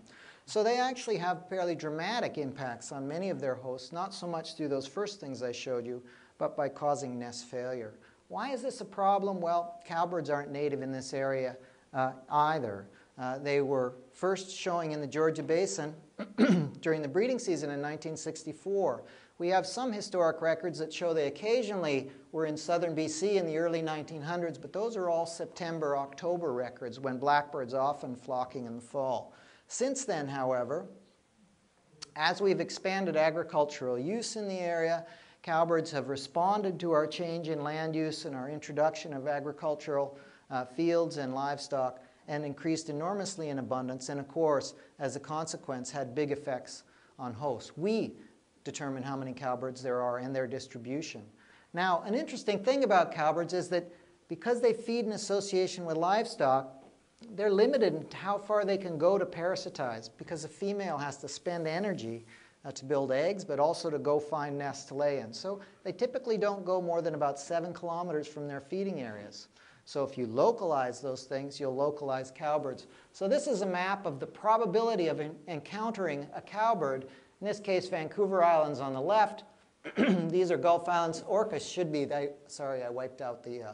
So they actually have fairly dramatic impacts on many of their hosts, not so much through those first things I showed you, but by causing nest failure. Why is this a problem? Well, cowbirds aren't native in this area uh, either. Uh, they were first showing in the Georgia Basin [CLEARS THROAT] during the breeding season in 1964. We have some historic records that show they occasionally were in southern BC in the early 1900s, but those are all September, October records when blackbirds often flocking in the fall. Since then, however, as we've expanded agricultural use in the area, cowbirds have responded to our change in land use and our introduction of agricultural uh, fields and livestock and increased enormously in abundance, and of course, as a consequence, had big effects on hosts. We determine how many cowbirds there are and their distribution. Now, an interesting thing about cowbirds is that because they feed in association with livestock, they're limited in how far they can go to parasitize because a female has to spend energy uh, to build eggs, but also to go find nests to lay in. So they typically don't go more than about seven kilometers from their feeding areas. So if you localize those things, you'll localize cowbirds. So this is a map of the probability of encountering a cowbird. In this case, Vancouver Island's on the left. [CLEARS THROAT] These are Gulf Islands. Orcas should be, they, sorry, I wiped out the, uh,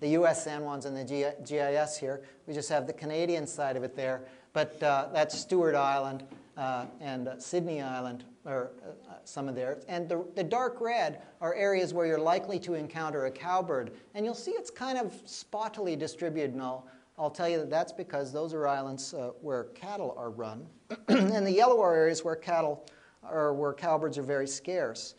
the US San Juans and the GIS here. We just have the Canadian side of it there. But uh, that's Stewart Island uh, and uh, Sidney Island or uh, some of theirs. And the, the dark red are areas where you're likely to encounter a cowbird. And you'll see it's kind of spottily distributed, and I'll, I'll tell you that that's because those are islands uh, where cattle are run. [CLEARS THROAT] and the yellow are areas where cattle or where cowbirds are very scarce.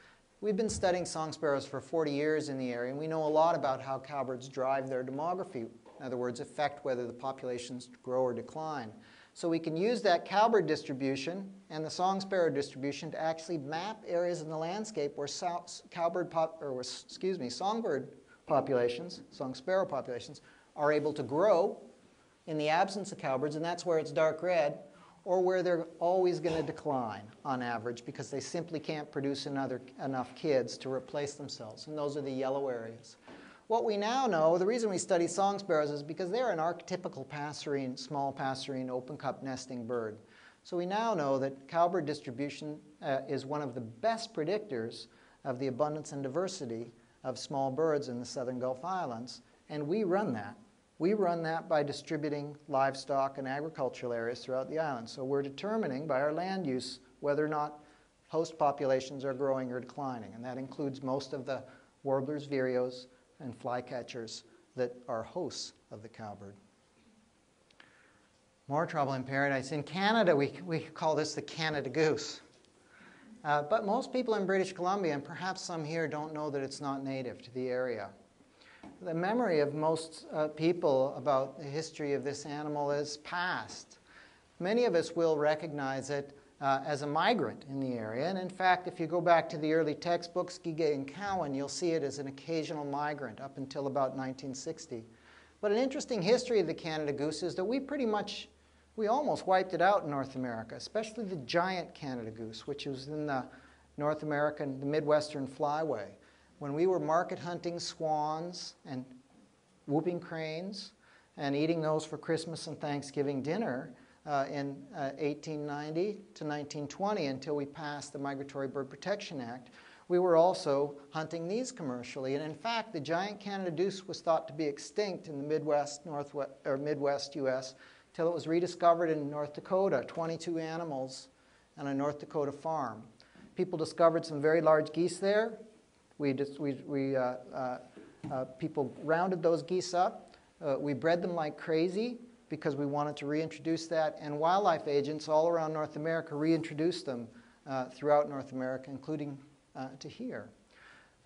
We've been studying song sparrows for 40 years in the area, and we know a lot about how cowbirds drive their demography. In other words, affect whether the populations grow or decline. So we can use that cowbird distribution and the song sparrow distribution to actually map areas in the landscape where cowbird pop, or excuse me, songbird populations, song sparrow populations, are able to grow in the absence of cowbirds, and that's where it's dark red, or where they're always going to decline on average because they simply can't produce another, enough kids to replace themselves. And those are the yellow areas. What we now know, the reason we study song sparrows is because they're an archetypical passerine, small passerine, open cup nesting bird. So we now know that cowbird distribution uh, is one of the best predictors of the abundance and diversity of small birds in the southern Gulf Islands, and we run that. We run that by distributing livestock and agricultural areas throughout the island. So we're determining by our land use whether or not host populations are growing or declining, and that includes most of the warblers, vireos, and flycatchers that are hosts of the cowbird. More trouble in paradise. In Canada, we, we call this the Canada goose. Uh, but most people in British Columbia, and perhaps some here, don't know that it's not native to the area. The memory of most uh, people about the history of this animal is past. Many of us will recognize it uh, as a migrant in the area. And in fact, if you go back to the early textbooks, Guiguet and Cowan, you'll see it as an occasional migrant up until about 1960. But an interesting history of the Canada goose is that we pretty much, we almost wiped it out in North America, especially the giant Canada goose, which was in the North American, the Midwestern flyway. When we were market hunting swans and whooping cranes and eating those for Christmas and Thanksgiving dinner, uh, in uh, 1890 to 1920 until we passed the Migratory Bird Protection Act. We were also hunting these commercially, and in fact, the giant Canada goose was thought to be extinct in the Midwest, Northwest, or Midwest U.S. till it was rediscovered in North Dakota. 22 animals on a North Dakota farm. People discovered some very large geese there, We just, we, we, uh, uh, uh, people rounded those geese up. Uh, we bred them like crazy because we wanted to reintroduce that, and wildlife agents all around North America reintroduced them uh, throughout North America, including to here.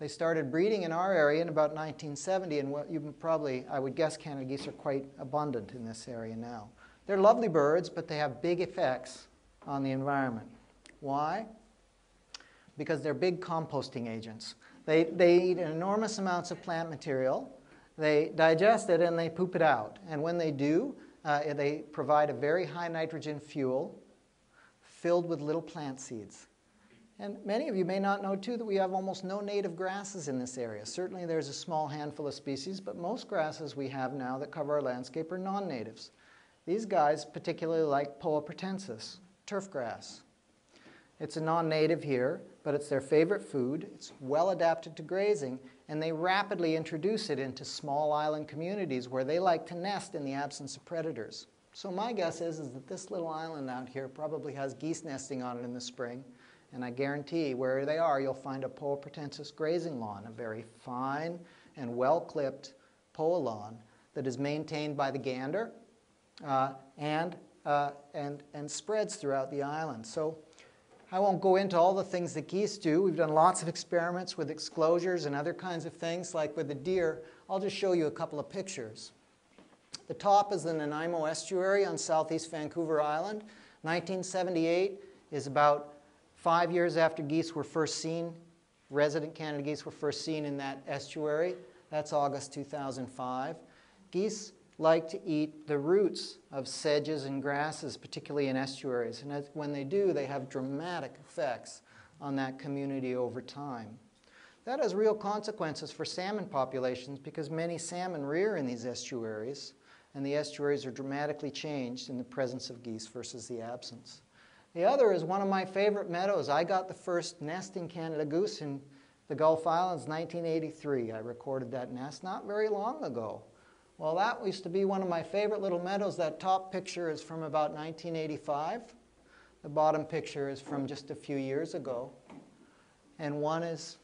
They started breeding in our area in about 1970, and what you probably, I would guess, Canada geese are quite abundant in this area now. They're lovely birds, but they have big effects on the environment. Why? Because they're big composting agents. They, they eat enormous amounts of plant material, they digest it, and they poop it out. And when they do, uh, they provide a very high nitrogen fuel filled with little plant seeds. And many of you may not know, too, that we have almost no native grasses in this area. Certainly there's a small handful of species, but most grasses we have now that cover our landscape are non-natives. These guys particularly like Poa pratensis, turf grass. It's a non-native here, but it's their favorite food. It's well adapted to grazing, and they rapidly introduce it into small island communities where they like to nest in the absence of predators. So my guess is, is that this little island out here probably has geese nesting on it in the spring, and I guarantee where they are, you'll find a Poa pratensis grazing lawn, a very fine and well-clipped Poa lawn that is maintained by the gander uh, and, uh, and, and spreads throughout the island. So I won't go into all the things that geese do. We've done lots of experiments with exclosures and other kinds of things, like with the deer. I'll just show you a couple of pictures. The top is the Nanaimo estuary on southeast Vancouver Island. 1978 is about Five years after geese were first seen, resident Canada geese were first seen in that estuary. That's August 2005. Geese like to eat the roots of sedges and grasses, particularly in estuaries. And when they do, they have dramatic effects on that community over time. That has real consequences for salmon populations because many salmon rear in these estuaries, and the estuaries are dramatically changed in the presence of geese versus the absence. The other is one of my favorite meadows. I got the first nesting Canada goose in the Gulf Islands 1983. I recorded that nest not very long ago. Well, that used to be one of my favorite little meadows. That top picture is from about 1985. The bottom picture is from just a few years ago. And one is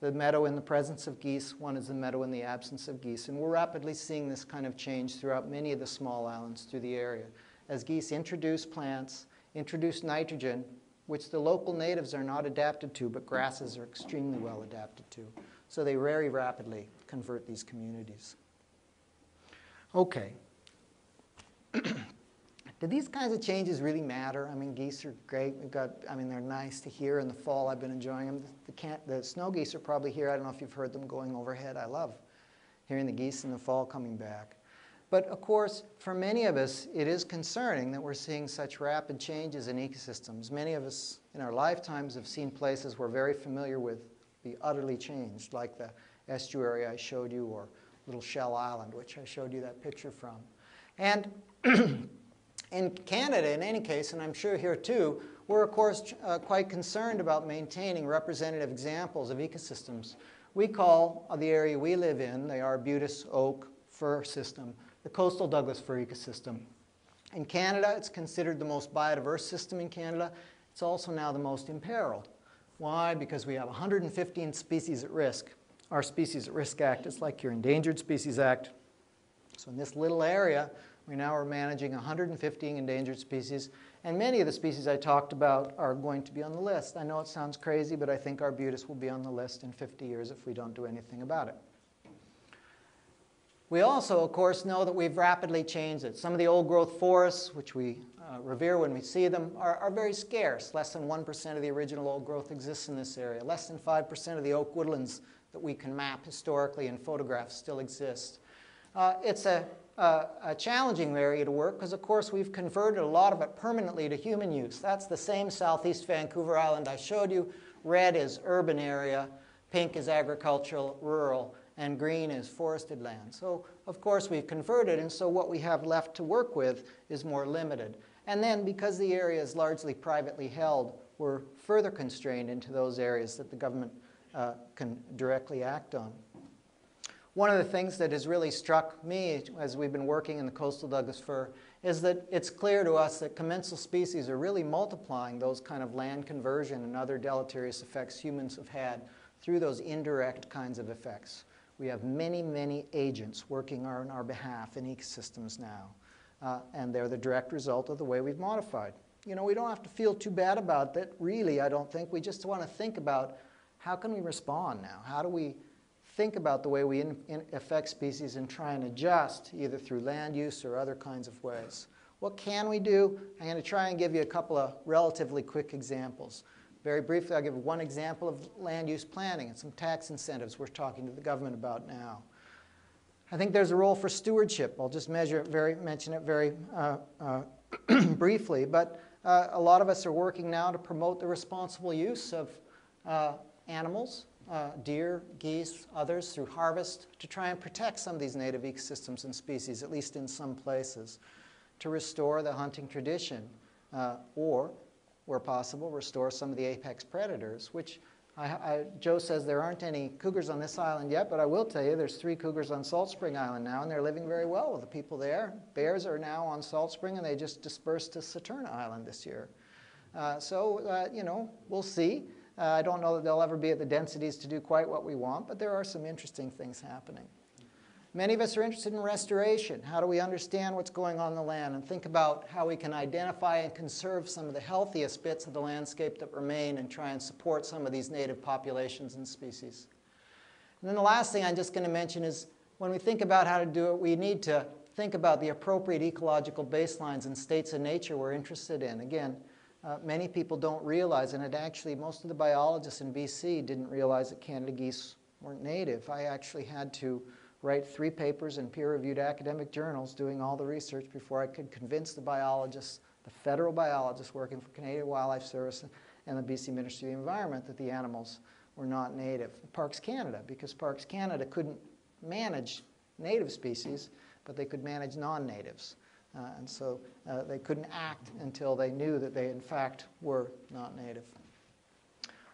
the meadow in the presence of geese, one is the meadow in the absence of geese. And we're rapidly seeing this kind of change throughout many of the small islands through the area. As geese introduce plants, introduce nitrogen, which the local natives are not adapted to, but grasses are extremely well adapted to. So they very rapidly convert these communities. Okay. [CLEARS THROAT] Do these kinds of changes really matter? I mean, geese are great. We've got, I mean, they're nice to hear in the fall. I've been enjoying them. The, the, the snow geese are probably here. I don't know if you've heard them going overhead. I love hearing the geese in the fall coming back. But of course, for many of us, it is concerning that we're seeing such rapid changes in ecosystems. Many of us in our lifetimes have seen places we're very familiar with be utterly changed, like the estuary I showed you, or Little Shell Island, which I showed you that picture from. And [CLEARS THROAT] in Canada, in any case, and I'm sure here too, we're of course uh, quite concerned about maintaining representative examples of ecosystems. We call the area we live in the arbutus oak fir system the coastal Douglas fir ecosystem. In Canada, it's considered the most biodiverse system in Canada. It's also now the most imperiled. Why? Because we have 115 species at risk. Our Species at Risk Act. It's like your Endangered Species Act. So in this little area, we now are managing 115 endangered species, and many of the species I talked about are going to be on the list. I know it sounds crazy, but I think arbutus will be on the list in 50 years if we don't do anything about it. We also, of course, know that we've rapidly changed it. Some of the old growth forests, which we uh, revere when we see them, are, are very scarce. Less than 1% of the original old growth exists in this area. Less than 5% of the oak woodlands that we can map historically and photographs still exist. Uh, it's a, a, a, challenging area to work because, of course, we've converted a lot of it permanently to human use. That's the same southeast Vancouver Island I showed you. Red is urban area, pink is agricultural, rural and green is forested land. So, of course, we've converted, and so what we have left to work with is more limited. And then, because the area is largely privately held, we're further constrained into those areas that the government uh, can directly act on. One of the things that has really struck me as we've been working in the coastal Douglas fir is that it's clear to us that commensal species are really multiplying those kind of land conversion and other deleterious effects humans have had through those indirect kinds of effects. We have many, many agents working on our behalf in ecosystems now, uh, and they're the direct result of the way we've modified. You know, we don't have to feel too bad about that, really, I don't think. We just want to think about how can we respond now? How do we think about the way we in, in affect species and try and adjust either through land use or other kinds of ways? What can we do? I'm going to try and give you a couple of relatively quick examples. Very briefly, I'll give one example of land use planning and some tax incentives we're talking to the government about now. I think there's a role for stewardship. I'll just measure it very, mention it very uh, uh, [CLEARS THROAT] briefly. But uh, a lot of us are working now to promote the responsible use of uh, animals, uh, deer, geese, others, through harvest, to try and protect some of these native ecosystems and species, at least in some places, to restore the hunting tradition, uh, or where possible, restore some of the apex predators, which I, I, Joe says there aren't any cougars on this island yet, but I will tell you there's three cougars on Salt Spring Island now, and they're living very well with the people there. Bears are now on Salt Spring, and they just dispersed to Saturna Island this year. Uh, so, uh, you know, we'll see. Uh, I don't know that they'll ever be at the densities to do quite what we want, but there are some interesting things happening. Many of us are interested in restoration. How do we understand what's going on in the land and think about how we can identify and conserve some of the healthiest bits of the landscape that remain and try and support some of these native populations and species? And then the last thing I'm just going to mention is when we think about how to do it, we need to think about the appropriate ecological baselines and states of nature we're interested in. Again, uh, many people don't realize, and it actually, most of the biologists in BC didn't realize that Canada geese weren't native. I actually had to write three papers in peer-reviewed academic journals doing all the research before I could convince the biologists, the federal biologists working for Canadian Wildlife Service and the BC Ministry of the Environment that the animals were not native. Parks Canada, because Parks Canada couldn't manage native species, but they could manage non-natives. Uh, and so uh, they couldn't act until they knew that they in fact were not native.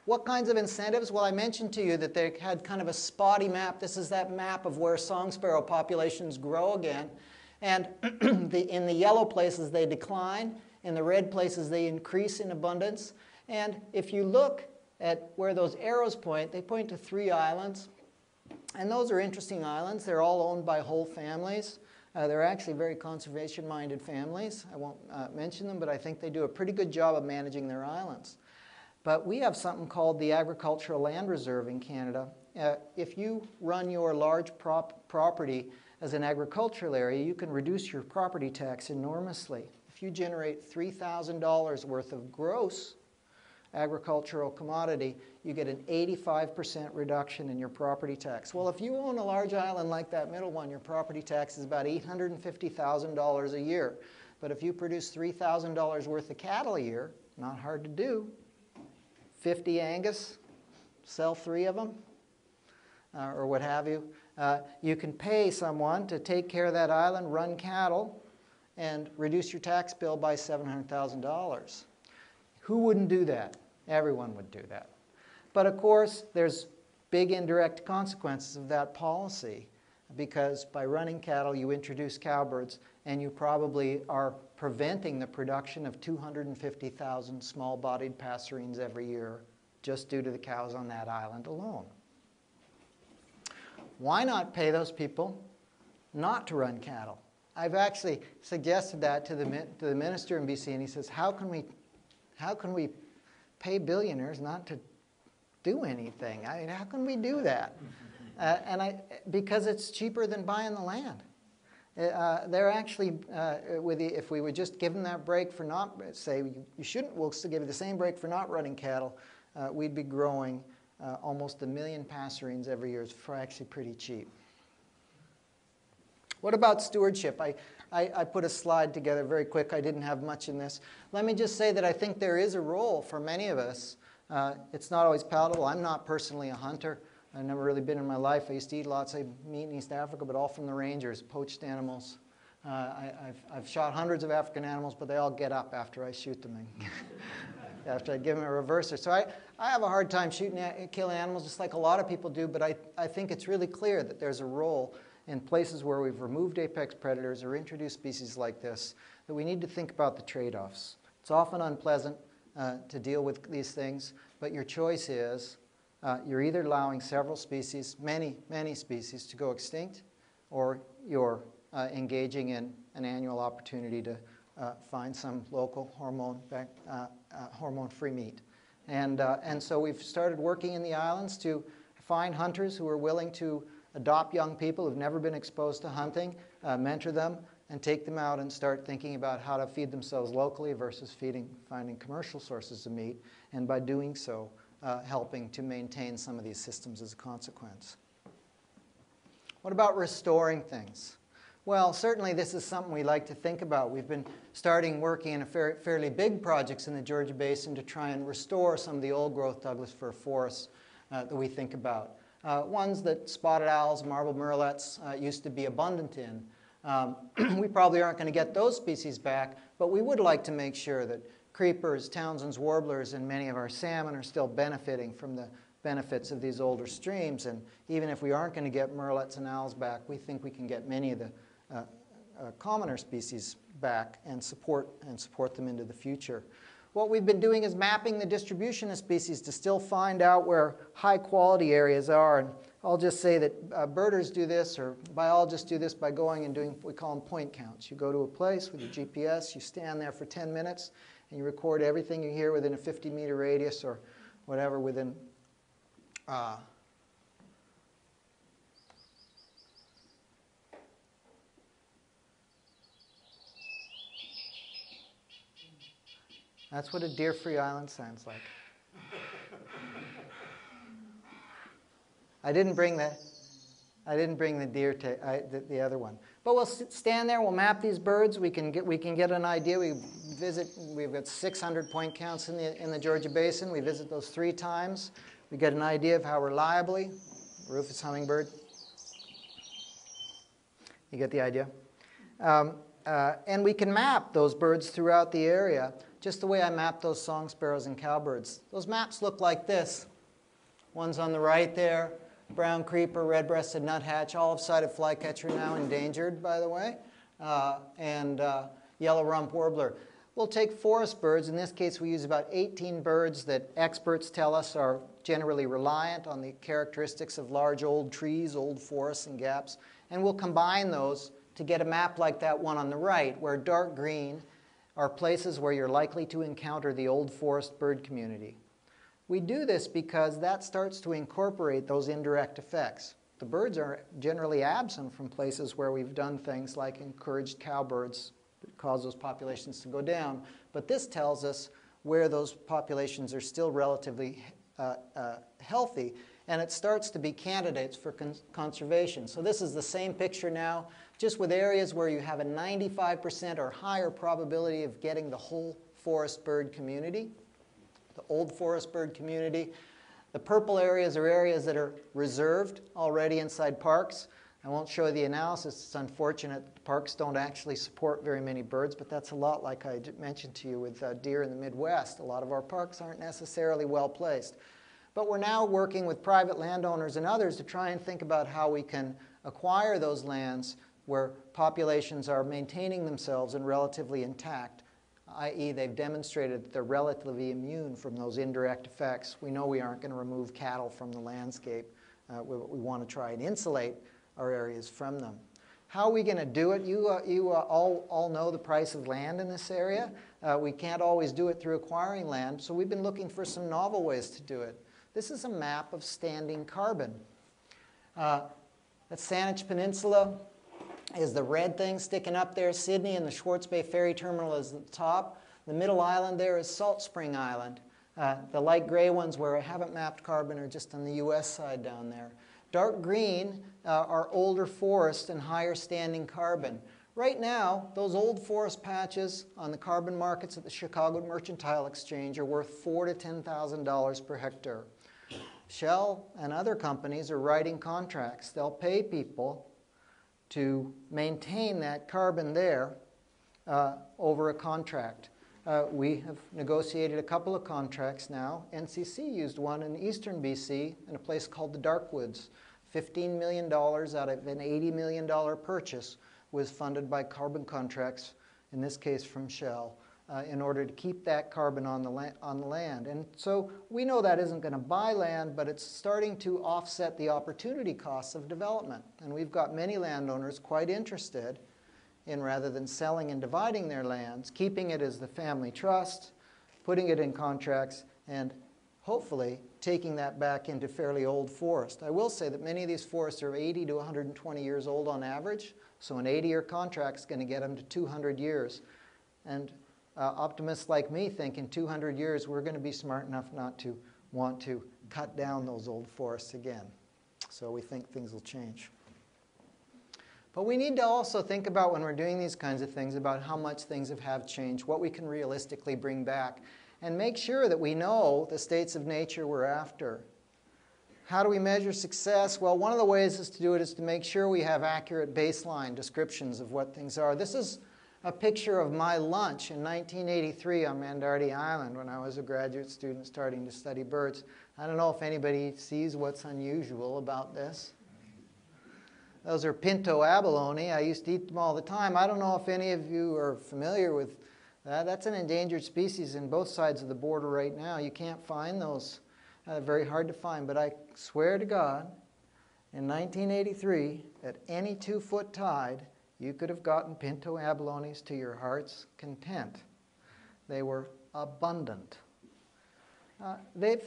What kinds of incentives? Well, I mentioned to you that they had kind of a spotty map. This is that map of where song sparrow populations grow again. And [CLEARS THROAT] the, in the yellow places, they decline. In the red places, they increase in abundance. And if you look at where those arrows point, they point to three islands. And those are interesting islands. They're all owned by whole families. Uh, they're actually very conservation-minded families. I won't uh, mention them, but I think they do a pretty good job of managing their islands. But we have something called the Agricultural Land Reserve in Canada. Uh, if you run your large prop property as an agricultural area, you can reduce your property tax enormously. If you generate $3,000 worth of gross agricultural commodity, you get an 85% reduction in your property tax. Well, if you own a large island like that middle one, your property tax is about $850,000 a year. But if you produce $3,000 worth of cattle a year, not hard to do, 50 Angus, sell three of them, uh, or what have you. Uh, you can pay someone to take care of that island, run cattle, and reduce your tax bill by $700,000. Who wouldn't do that? Everyone would do that. But of course, there's big indirect consequences of that policy because by running cattle, you introduce cowbirds, and you probably are preventing the production of 250,000 small-bodied passerines every year just due to the cows on that island alone. Why not pay those people not to run cattle? I've actually suggested that to the, to the minister in BC, and he says, how can we, how can we pay billionaires not to do anything? I mean, how can we do that? [LAUGHS] Uh, and I, because it's cheaper than buying the land. Uh, they're actually, uh, with the, if we would just give them that break for not, say, you, you shouldn't, we'll still give you the same break for not running cattle, uh, we'd be growing uh, almost a million passerines every year for actually pretty cheap. What about stewardship? I, I, I, put a slide together very quick. I didn't have much in this. Let me just say that I think there is a role for many of us. Uh, it's not always palatable. I'm not personally a hunter. I've never really been in my life. I used to eat lots of meat in East Africa, but all from the rangers, poached animals. Uh, I, have shot hundreds of African animals, but they all get up after I shoot them, [LAUGHS] after I give them a reverser. So I, I have a hard time shooting, killing animals, just like a lot of people do, but I, I think it's really clear that there's a role in places where we've removed apex predators or introduced species like this, that we need to think about the trade-offs. It's often unpleasant uh, to deal with these things, but your choice is uh, you're either allowing several species, many, many species, to go extinct, or you're uh, engaging in an annual opportunity to uh, find some local hormone, uh, uh, hormone-free meat. And, and so we've started working in the islands to find hunters who are willing to adopt young people who've never been exposed to hunting, mentor them, and take them out and start thinking about how to feed themselves locally versus feeding, finding commercial sources of meat, and by doing so, uh, helping to maintain some of these systems as a consequence. What about restoring things? Well, certainly this is something we like to think about. We've been starting working in fairly big projects in the Georgia Basin to try and restore some of the old growth Douglas fir forests uh, that we think about. Uh, ones that spotted owls, marbled murrelets uh, used to be abundant in. Um, [CLEARS THROAT] we probably aren't going to get those species back, but we would like to make sure that creepers, Townsend's warblers, and many of our salmon are still benefiting from the benefits of these older streams. And even if we aren't going to get murrelets and owls back, we think we can get many of the uh, uh, commoner species back and support, and support them into the future. What we've been doing is mapping the distribution of species to still find out where high quality areas are. And I'll just say that uh, birders do this, or biologists do this by going and doing what we call them point counts. You go to a place with your GPS, you stand there for 10 minutes, and you record everything you hear within a 50 meter radius or whatever within. Uh, That's what a deer-free island sounds like. I didn't bring the, I didn't bring the deer, I, the, the, other one. But we'll stand there, we'll map these birds, we can get, we can get an idea. We visit, we've got 600 point counts in the, in the Georgia Basin. We visit those three times. We get an idea of how reliably, Rufous hummingbird. You get the idea? Um, uh, and we can map those birds throughout the area, just the way I mapped those song sparrows and cowbirds. Those maps look like this. One's on the right there, brown creeper, red-breasted nuthatch, olive-sided flycatcher now endangered, by the way, uh, and uh, yellow rump warbler. We'll take forest birds. In this case, we use about 18 birds that experts tell us are generally reliant on the characteristics of large old trees, old forests and gaps, and we'll combine those to get a map like that one on the right, where dark green are places where you're likely to encounter the old forest bird community. We do this because that starts to incorporate those indirect effects. The birds are generally absent from places where we've done things like encouraged cowbirds that cause those populations to go down. But this tells us where those populations are still relatively uh, uh, healthy, and it starts to be candidates for con conservation. So this is the same picture now, just with areas where you have a 95% or higher probability of getting the whole forest bird community the old forest bird community. The purple areas are areas that are reserved already inside parks. I won't show the analysis. It's unfortunate parks don't actually support very many birds, but that's a lot like I mentioned to you with uh, deer in the Midwest. A lot of our parks aren't necessarily well placed. But we're now working with private landowners and others to try and think about how we can acquire those lands where populations are maintaining themselves and relatively intact i.e. they've demonstrated that they're relatively immune from those indirect effects. We know we aren't going to remove cattle from the landscape. Uh, we, we want to try and insulate our areas from them. How are we going to do it? You, uh, you uh, all, all know the price of land in this area. Uh, we can't always do it through acquiring land, so we've been looking for some novel ways to do it. This is a map of standing carbon. Uh, at Saanich Peninsula, is the red thing sticking up there. Sidney and the Swartz Bay Ferry Terminal is at the top. The middle island there is Salt Spring Island. Uh, the light gray ones where I haven't mapped carbon are just on the US side down there. Dark green uh, are older forests and higher standing carbon. Right now, those old forest patches on the carbon markets at the Chicago Mercantile Exchange are worth four to $10,000 per hectare. Shell and other companies are writing contracts. They'll pay people to maintain that carbon there uh, over a contract. Uh, we have negotiated a couple of contracts now. NCC used one in eastern BC in a place called the Darkwoods. $15 million out of an $80 million purchase was funded by carbon contracts, in this case from Shell, uh, in order to keep that carbon on the, la- on the land. And so we know that isn't going to buy land, but it's starting to offset the opportunity costs of development. And we've got many landowners quite interested in rather than selling and dividing their lands, keeping it as the family trust, putting it in contracts, and hopefully taking that back into fairly old forest. I will say that many of these forests are 80 to 120 years old on average, so an 80 year contract is going to get them to 200 years. And uh, optimists like me think in 200 years we're going to be smart enough not to want to cut down those old forests again. So we think things will change. But we need to also think about when we're doing these kinds of things about how much things have, have changed, what we can realistically bring back, and make sure that we know the states of nature we're after. How do we measure success? Well, one of the ways is to do it is to make sure we have accurate baseline descriptions of what things are. This is a picture of my lunch in 1983 on Mandarte Island when I was a graduate student starting to study birds. I don't know if anybody sees what's unusual about this. Those are pinto abalone. I used to eat them all the time. I don't know if any of you are familiar with that. That's an endangered species in both sides of the border right now. You can't find those. Uh, very hard to find. But I swear to God, in 1983, at any two foot tide, you could have gotten pinto abalones to your heart's content. They were abundant. Uh,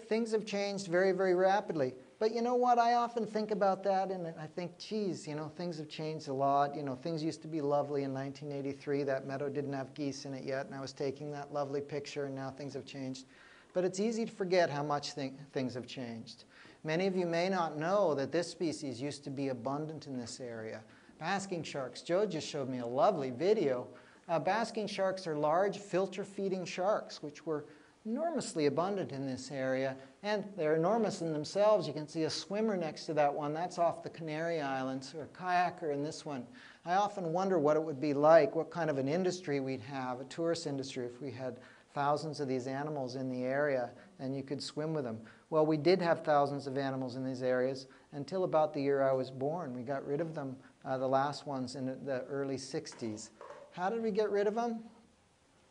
things have changed very, very rapidly. But you know what? I often think about that and I think, geez, you know, things have changed a lot. You know, things used to be lovely in 1983. That meadow didn't have geese in it yet, and I was taking that lovely picture, and now things have changed. But it's easy to forget how much th- things have changed. Many of you may not know that this species used to be abundant in this area. Basking sharks. Joe just showed me a lovely video. Uh, basking sharks are large filter feeding sharks, which were enormously abundant in this area, and they're enormous in themselves. You can see a swimmer next to that one. That's off the Canary Islands, or a kayaker in this one. I often wonder what it would be like, what kind of an industry we'd have, a tourist industry, if we had thousands of these animals in the area and you could swim with them. Well, we did have thousands of animals in these areas until about the year I was born. We got rid of them uh, the last ones in the early 60s. How did we get rid of them?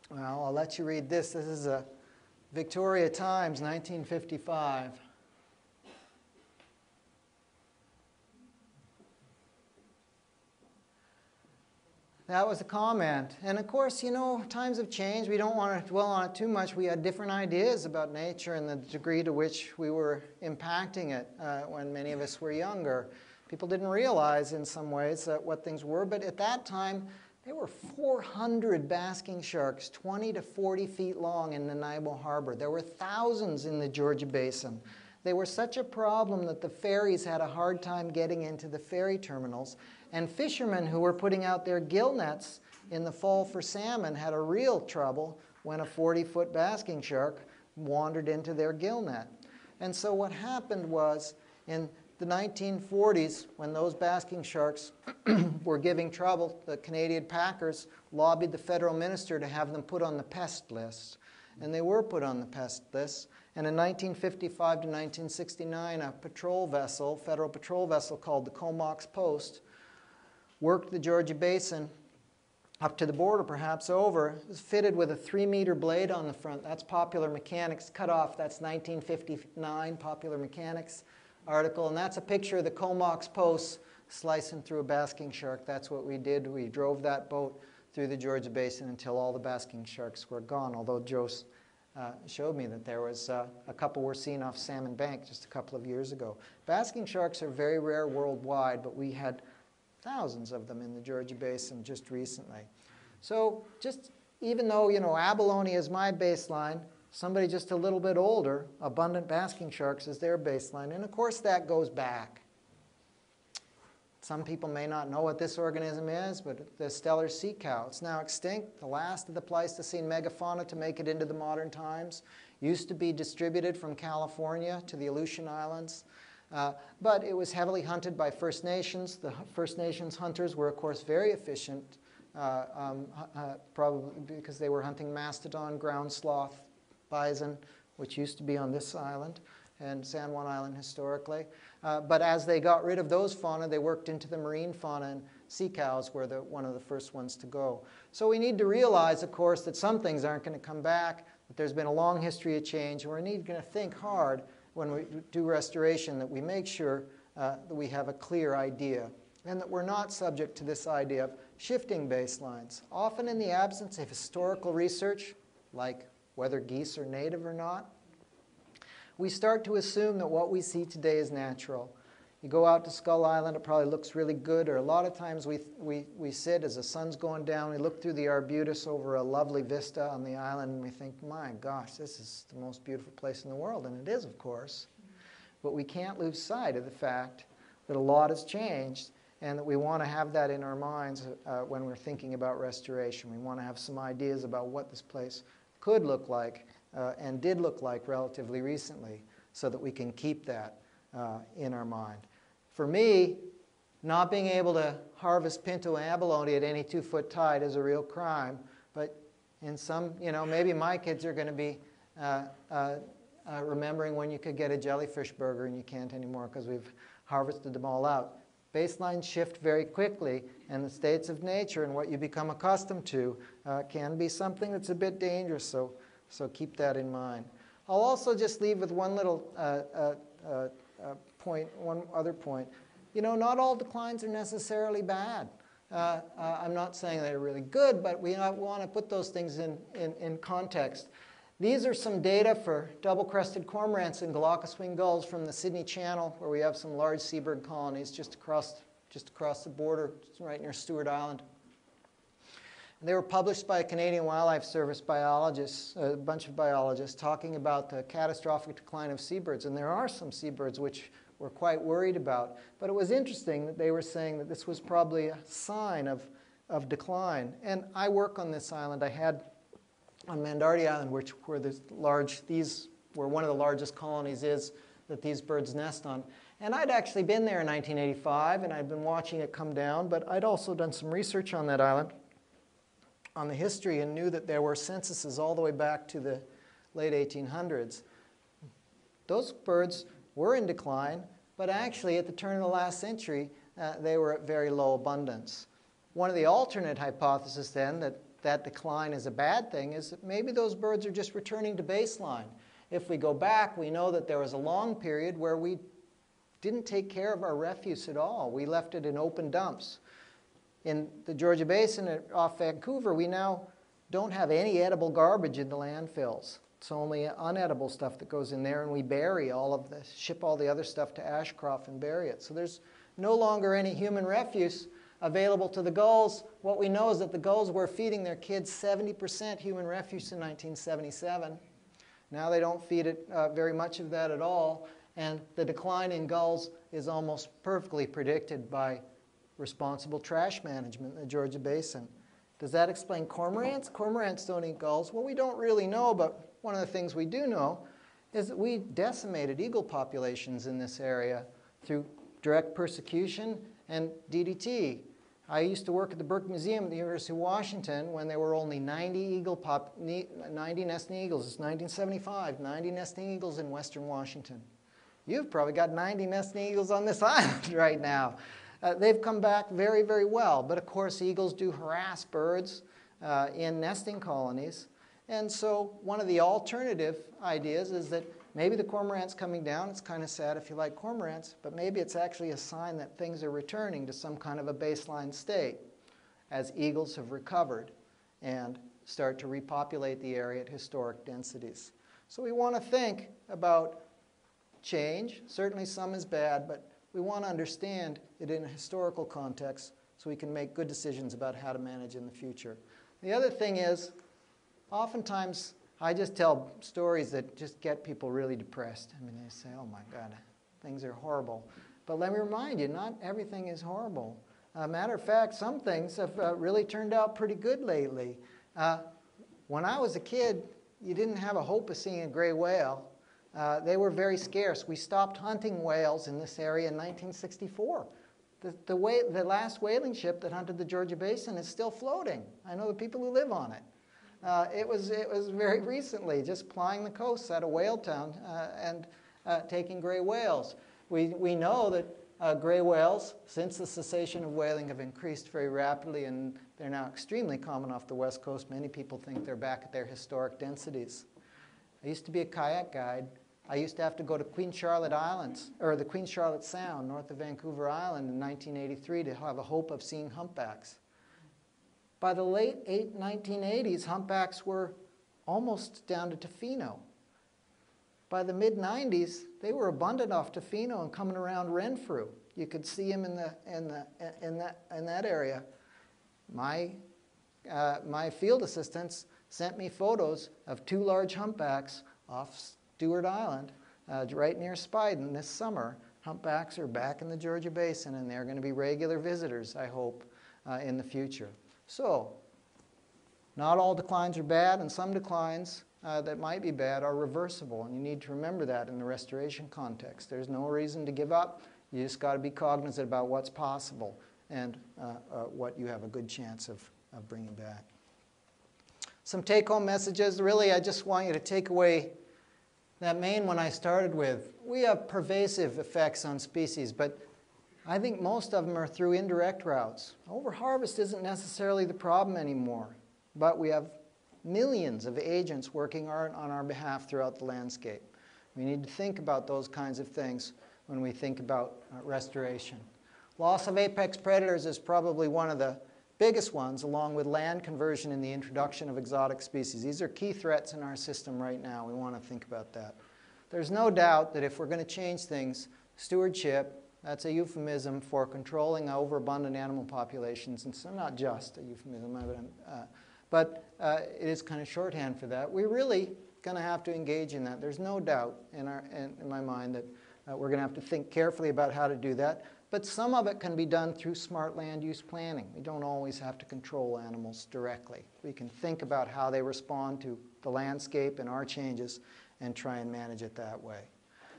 Well, I'll let you read this. This is a Victoria Times, 1955. That was a comment. And of course, you know, times have changed. We don't want to dwell on it too much. We had different ideas about nature and the degree to which we were impacting it uh, when many of us were younger. People didn't realize in some ways uh, what things were, but at that time, there were 400 basking sharks, 20 to 40 feet long in Nanaimo Harbor. There were thousands in the Georgia Basin. They were such a problem that the ferries had a hard time getting into the ferry terminals. And fishermen who were putting out their gill nets in the fall for salmon had a real trouble when a 40 foot basking shark wandered into their gill net. And so what happened was in the 1940s, when those basking sharks [CLEARS THROAT] were giving trouble, the Canadian packers lobbied the federal minister to have them put on the pest list. And they were put on the pest list. And in 1955 to 1969, a patrol vessel, federal patrol vessel called the Comox Post, worked the Georgia Basin up to the border, perhaps over. It was fitted with a three meter blade on the front. That's Popular Mechanics. Cut off, that's 1959 Popular Mechanics article, and that's a picture of the Comox Post slicing through a basking shark. That's what we did. We drove that boat through the Georgia Basin until all the basking sharks were gone, although Joe uh, showed me that there was uh, a couple were seen off Salmon Bank just a couple of years ago. Basking sharks are very rare worldwide, but we had thousands of them in the Georgia Basin just recently. So just even though, you know, abalone is my baseline, somebody just a little bit older, abundant basking sharks is their baseline. And of course, that goes back. Some people may not know what this organism is, but the Steller sea cow. It's now extinct, the last of the Pleistocene megafauna to make it into the modern times. Used to be distributed from California to the Aleutian Islands. Uh, but it was heavily hunted by First Nations. The First Nations hunters were, of course, very efficient, uh, um, uh, probably because they were hunting mastodon, ground sloth, bison, which used to be on this island and San Juan Island historically. Uh, but as they got rid of those fauna, they worked into the marine fauna. And sea cows were the, one of the first ones to go. So we need to realize, of course, that some things aren't going to come back, that there's been a long history of change, and we're need going to think hard when we do restoration that we make sure uh, that we have a clear idea and that we're not subject to this idea of shifting baselines. Often in the absence of historical research, like whether geese are native or not, we start to assume that what we see today is natural. You go out to Skull Island, it probably looks really good, or a lot of times we, we, we sit as the sun's going down, we look through the arbutus over a lovely vista on the island, and we think, my gosh, this is the most beautiful place in the world, and it is, of course. But we can't lose sight of the fact that a lot has changed, and that we want to have that in our minds uh, when we're thinking about restoration. We want to have some ideas about what this place could look like uh, and did look like relatively recently so that we can keep that uh, in our mind. For me, not being able to harvest pinto and abalone at any two foot tide is a real crime. But in some, you know, maybe my kids are going to be uh, uh, uh, remembering when you could get a jellyfish burger and you can't anymore because we've harvested them all out. Baselines shift very quickly, and the states of nature and what you become accustomed to uh, can be something that's a bit dangerous, so, so keep that in mind. I'll also just leave with one little uh, uh, uh uh, point, one other point. You know, not all declines are necessarily bad. Uh, I'm not saying they're really good, but we want to put those things in, in, in, context. These are some data for double-crested cormorants and glaucous-winged gulls from the Sidney Channel, where we have some large seabird colonies just across, just across the border, right near Stuart Island. They were published by a Canadian Wildlife Service biologists, a bunch of biologists, talking about the catastrophic decline of seabirds. And there are some seabirds which we're quite worried about. But it was interesting that they were saying that this was probably a sign of, of decline. And I work on this island. I had on Mandarte Island, which where the large, these, where one of the largest colonies is that these birds nest on. And I'd actually been there in 1985, and I'd been watching it come down, but I'd also done some research on that island on the history and knew that there were censuses all the way back to the late 1800s. Those birds were in decline, but actually at the turn of the last century, uh, they were at very low abundance. One of the alternate hypotheses then that that decline is a bad thing is that maybe those birds are just returning to baseline. If we go back, we know that there was a long period where we didn't take care of our refuse at all. We left it in open dumps. In the Georgia Basin off Vancouver, we now don't have any edible garbage in the landfills. It's only unedible stuff that goes in there, and we bury all of the, ship all the other stuff to Ashcroft and bury it. So there's no longer any human refuse available to the gulls. What we know is that the gulls were feeding their kids 70% human refuse in 1977. Now they don't feed it uh, very much of that at all, and the decline in gulls is almost perfectly predicted by responsible trash management in the Georgia Basin. Does that explain cormorants? Cormorants don't eat gulls. Well, we don't really know, but one of the things we do know is that we decimated eagle populations in this area through direct persecution and DDT. I used to work at the Burke Museum at the University of Washington when there were only 90 eagle pop, 90 nesting eagles. It's 1975, 90 nesting eagles in western Washington. You've probably got 90 nesting eagles on this [LAUGHS] island right now. Uh, they've come back very, very well. But of course, eagles do harass birds uh, in nesting colonies. And so, one of the alternative ideas is that maybe the cormorant's coming down. It's kind of sad if you like cormorants, but maybe it's actually a sign that things are returning to some kind of a baseline state as eagles have recovered and start to repopulate the area at historic densities. So, we want to think about change. Certainly, some is bad, but we want to understand it in a historical context so we can make good decisions about how to manage in the future. The other thing is, oftentimes I just tell stories that just get people really depressed. I mean, they say, oh my God, things are horrible. But let me remind you, not everything is horrible. Uh, matter of fact, some things have uh, really turned out pretty good lately. Uh, when I was a kid, you didn't have a hope of seeing a gray whale. Uh, they were very scarce. We stopped hunting whales in this area in 1964. The, the, the last whaling ship that hunted the Georgia Basin is still floating. I know the people who live on it. Uh, it, was, it was very recently, just plying the coasts out of Whaletown uh, and uh, taking gray whales. We, we know that uh, gray whales, since the cessation of whaling, have increased very rapidly and they're now extremely common off the west coast. Many people think they're back at their historic densities. I used to be a kayak guide. I used to have to go to Queen Charlotte Islands, or the Queen Charlotte Sound, north of Vancouver Island in 1983 to have a hope of seeing humpbacks. By the late 1980s, humpbacks were almost down to Tofino. By the mid 90s, they were abundant off Tofino and coming around Renfrew. You could see them in, the, in, the, in, that, in that area. My, uh, my field assistants sent me photos of two large humpbacks off Stuart Island, uh, right near Spieden this summer. Humpbacks are back in the Georgia Basin and they're going to be regular visitors, I hope, uh, in the future. So, not all declines are bad, and some declines uh, that might be bad are reversible, and you need to remember that in the restoration context. There's no reason to give up. You just got to be cognizant about what's possible and uh, uh, what you have a good chance of, of bringing back. Some take home messages. Really, I just want you to take away that main one I started with. We have pervasive effects on species, but I think most of them are through indirect routes. Overharvest isn't necessarily the problem anymore, but we have millions of agents working on our behalf throughout the landscape. We need to think about those kinds of things when we think about uh, restoration. Loss of apex predators is probably one of the biggest ones, along with land conversion and the introduction of exotic species. These are key threats in our system right now. We want to think about that. There's no doubt that if we're going to change things, stewardship, that's a euphemism for controlling overabundant animal populations, and so not just a euphemism, but, uh, but uh, it is kind of shorthand for that. We're really going to have to engage in that. There's no doubt in, our, in, in my mind that uh, we're going to have to think carefully about how to do that. But some of it can be done through smart land use planning. We don't always have to control animals directly. We can think about how they respond to the landscape and our changes and try and manage it that way.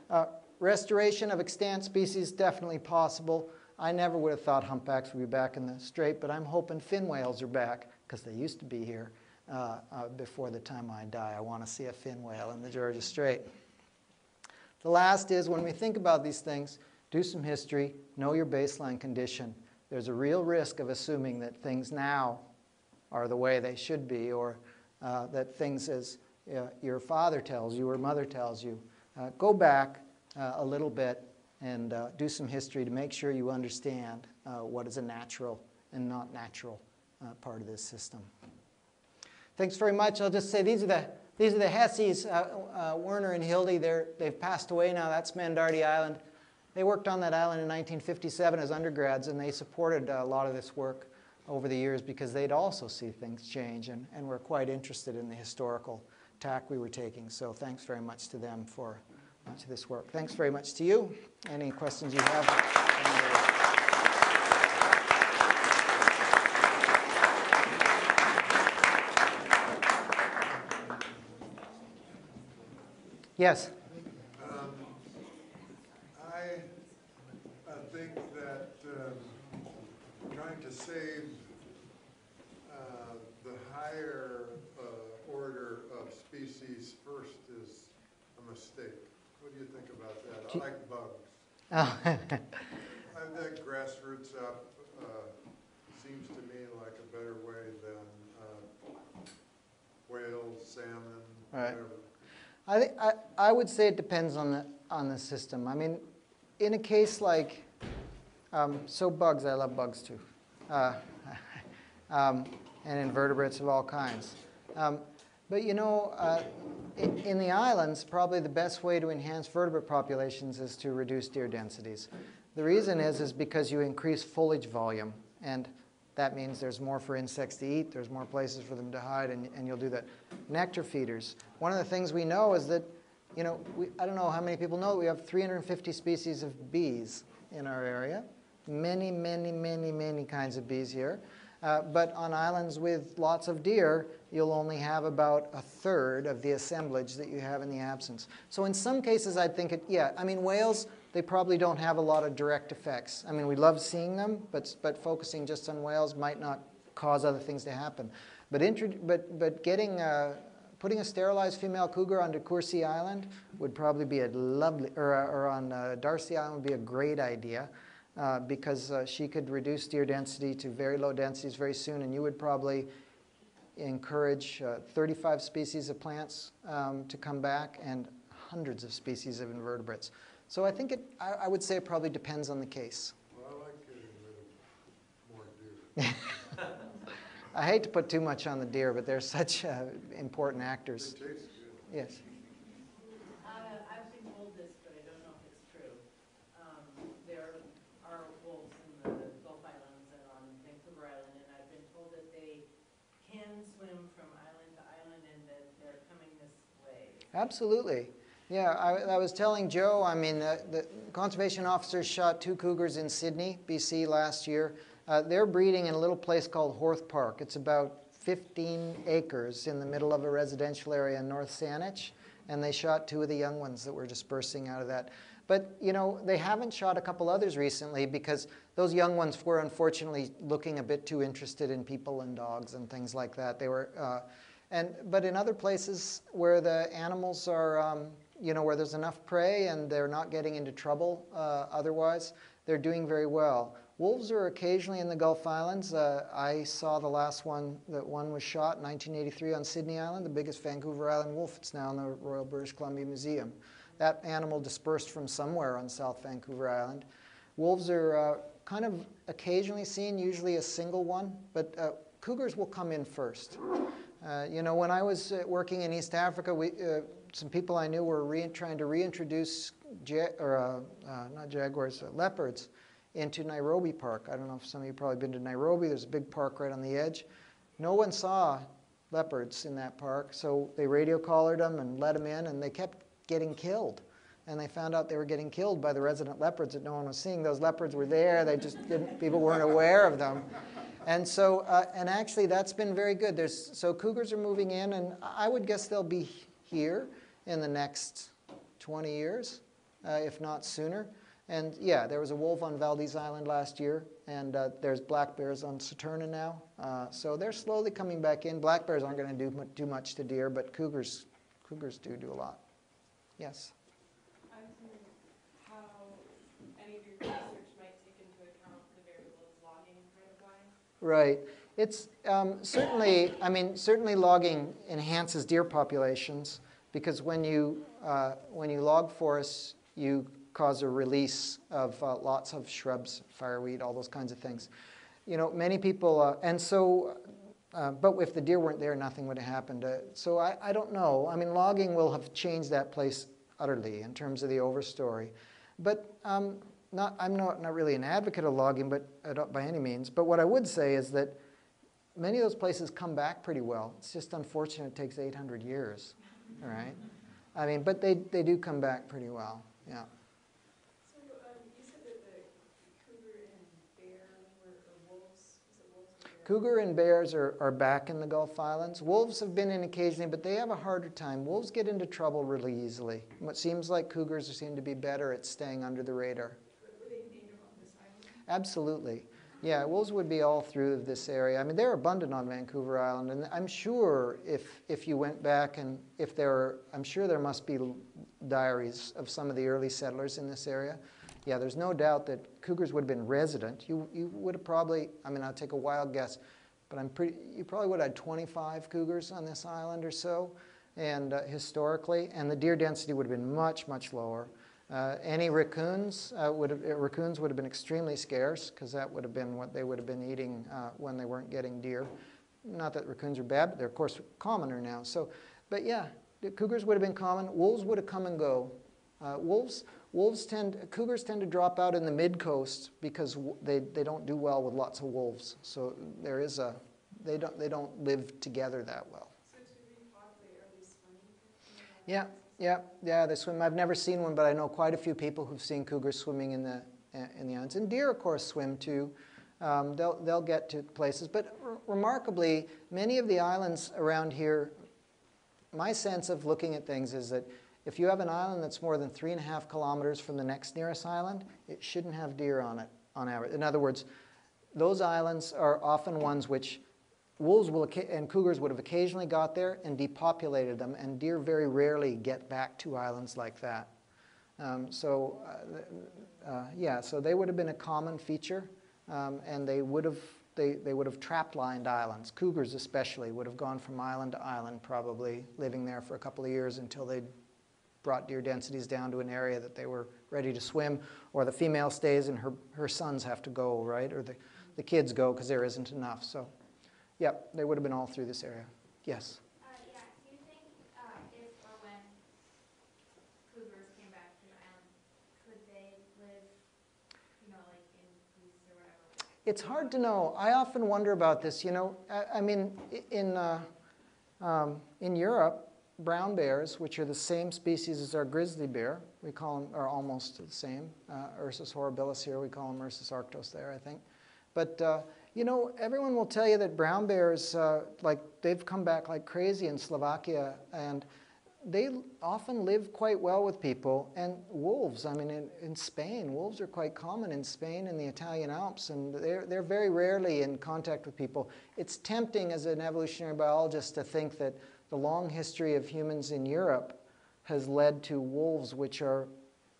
Uh, restoration of extant species definitely possible. I never would have thought humpbacks would be back in the strait, but I'm hoping fin whales are back because they used to be here uh, uh, before the time I die. I want to see a fin whale in the Georgia Strait. The last is when we think about these things, do some history, know your baseline condition. There's a real risk of assuming that things now are the way they should be, or uh, that things as uh, your father tells you or mother tells you. Uh, go back uh, a little bit and uh, do some history to make sure you understand uh, what is a natural and not natural part of this system. Thanks very much. I'll just say these are the these are the Hesseys, Werner and Hildy. They're, they've passed away now. That's Mandarte Island. They worked on that island in 1957 as undergrads, and they supported a lot of this work over the years because they'd also see things change and, and were quite interested in the historical tack we were taking. So thanks very much to them for uh, of this work. Thanks very much to you. Any questions you have? Yes. save uh, the higher uh, order of species first is a mistake. What do you think about that? I like bugs. Oh. I think grassroots up uh, seems to me like a better way than uh, whales, salmon, right. whatever. I, think, I, I would say it depends on the, on the system. I mean, in a case like, um, so bugs, I love bugs too uh, [LAUGHS] um, and invertebrates of all kinds. Um, but you know, uh, in, in the islands, probably the best way to enhance vertebrate populations is to reduce deer densities. The reason is, is because you increase foliage volume, and that means there's more for insects to eat, there's more places for them to hide, and, and you'll do that. Nectar feeders. One of the things we know is that, you know, we, I don't know how many people know, we have 350 species of bees in our area many, many, many, many kinds of bees here. Uh, but on islands with lots of deer, you'll only have about a third of the assemblage that you have in the absence. So in some cases, I'd think it, yeah, I mean, whales, they probably don't have a lot of direct effects. I mean, we love seeing them, but, but focusing just on whales might not cause other things to happen. But, but, but getting, uh, putting a sterilized female cougar onto Coursey Island would probably be a lovely, or, or on uh, Darcy Island would be a great idea. uh, because uh, she could reduce deer density to very low densities very soon, and you would probably encourage uh, 35 species of plants um, to come back and hundreds of species of invertebrates. So I think it, I, I would say it probably depends on the case. Well, I like getting rid of more deer. [LAUGHS] I hate to put too much on the deer, but they're [LAUGHS] such uh, important actors. Yes. Uh, I've been told this, but I don't know if it's true. Um, There are wolves in the Gulf Islands and on Vancouver Island, and I've been told that they can swim from island to island and that they're coming this way. Absolutely. Yeah, I, I was telling Joe, I mean, uh, the conservation officers shot two cougars in Sidney, BC last year. Uh, they're breeding in a little place called Horth Park. It's about 15 acres in the middle of a residential area in North Saanich, and they shot two of the young ones that were dispersing out of that. But, you know, they haven't shot a couple others recently because those young ones were unfortunately looking a bit too interested in people and dogs and things like that. They were, uh, and, but in other places where the animals are, um, you know, where there's enough prey and they're not getting into trouble uh, otherwise, they're doing very well. Wolves are occasionally in the Gulf Islands. Uh, I saw the last one, that one was shot in 1983 on Sidney Island, the biggest Vancouver Island wolf. It's now in the Royal British Columbia Museum. That animal dispersed from somewhere on South Vancouver Island. Wolves are uh, kind of occasionally seen, usually a single one, but uh, cougars will come in first. Uh, you know, when I was uh, working in East Africa, we, uh, some people I knew were re- trying to reintroduce ja- or uh, uh, not jaguars, uh, leopards into Nairobi Park. I don't know if some of you probably been to Nairobi. There's a big park right on the edge. No one saw leopards in that park, so they radio collared them and let them in, and they kept getting killed. And they found out they were getting killed by the resident leopards that no one was seeing. Those leopards were there; they just didn't. People weren't aware of them. And so, uh, and actually, that's been very good. There's so cougars are moving in, and I would guess they'll be here in the next 20 years, uh, if not sooner. And yeah, there was a wolf on Valdes Island last year, and uh, there's black bears on Saturna now. Uh, so they're slowly coming back in. Black bears aren't going to do do much to deer, but cougars, cougars do do a lot. Yes. I was wondering how any of your research might take into account the variable of logging right? Right. It's um, certainly, I mean, certainly logging enhances deer populations because when you, uh, when you log forests, you cause a release of uh, lots of shrubs, fireweed, all those kinds of things. You know, many people, uh, and so, uh, but if the deer weren't there, nothing would have happened. So I, I don't know. I mean, logging will have changed that place utterly in terms of the overstory. But um, not, I'm not, not really an advocate of logging, but uh, by any means. But what I would say is that many of those places come back pretty well. It's just unfortunate it takes 800 years, all right? I mean, but they, they do come back pretty well, yeah. So, um, you said that the cougar and bear were, or wolves, wolves? Cougar and bears are, are back in the Gulf Islands. Wolves have been in occasionally, but they have a harder time. Wolves get into trouble really easily. It seems like cougars seem to be better at staying under the radar. Were they on this island? Absolutely. Yeah, wolves would be all through this area. I mean, they're abundant on Vancouver Island, and I'm sure if if you went back and if there, are, I'm sure there must be diaries of some of the early settlers in this area. Yeah, there's no doubt that cougars would have been resident. You you would have probably, I mean, I'll take a wild guess, but I'm pretty. You probably would have had 25 cougars on this island or so, and uh, historically, and the deer density would have been much much lower. Uh, any raccoons uh, would have, uh, raccoons would have been extremely scarce because that would have been what they would have been eating uh, when they weren't getting deer. Not that raccoons are bad, but they're of course commoner now. So, but yeah, cougars would have been common. Wolves would have come and go. Uh, wolves, wolves tend, cougars tend to drop out in the mid coast because they, they don't do well with lots of wolves. So there is a, they don't they don't live together that well. So to repopulate, are they swimming? Yeah, yeah, yeah. They swim. I've never seen one, but I know quite a few people who've seen cougars swimming in the in the islands. And deer, of course, swim too. Um, they'll they'll get to places. But remarkably, many of the islands around here, my sense of looking at things is that if you have an island that's more than three and a half kilometers from the next nearest island, it shouldn't have deer on it on average. In other words, those islands are often ones which wolves will, and cougars would have occasionally got there and depopulated them, and deer very rarely get back to islands like that. Um, so, uh, uh, yeah, so they would have been a common feature, um, and they would have they, they would have trap-lined islands. Cougars, especially, would have gone from island to island, probably living there for a couple of years until they brought deer densities down to an area that they were ready to swim, or the female stays and her, her sons have to go, right? Or the, the kids go because there isn't enough. So, yep, they would have been all through this area. Yes. Uh, yeah, do you think, uh, if or when cougars came back to the island, could they live, you know, like in peace or whatever? It's hard to know. I often wonder about this. You know, I, I mean, in, uh, um, in Europe, brown bears, which are the same species as our grizzly bear, we call them, are almost the same. Uh, Ursus horribilis here, we call them Ursus arctos there, I think. But, uh, you know, everyone will tell you that brown bears, uh, like, they've come back like crazy in Slovakia, and they often live quite well with people. And wolves, I mean, in, in Spain, wolves are quite common in Spain and the Italian Alps, and they're, they're very rarely in contact with people. It's tempting as an evolutionary biologist to think that the long history of humans in Europe has led to wolves which are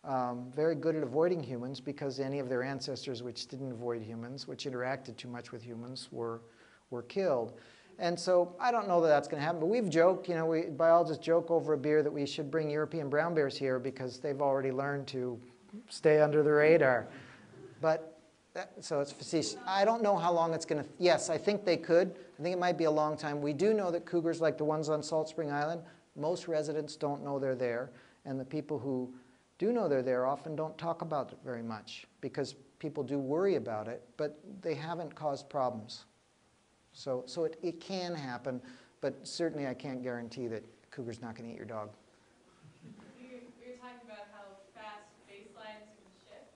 um, very good at avoiding humans because any of their ancestors which didn't avoid humans, which interacted too much with humans, were, were killed. And so I don't know that that's going to happen, but we've joked, you know, we, biologists joke over a beer that we should bring European brown bears here because they've already learned to stay under the radar. But that, so it's facetious. I don't know how long it's going to. Yes, I think they could. I think it might be a long time. We do know that cougars, like the ones on Salt Spring Island, most residents don't know they're there, and the people who do know they're there often don't talk about it very much because people do worry about it, but they haven't caused problems. So, so it, it can happen, but certainly I can't guarantee that cougar's not going to eat your dog. You, you were talking about how fast baselines can shift.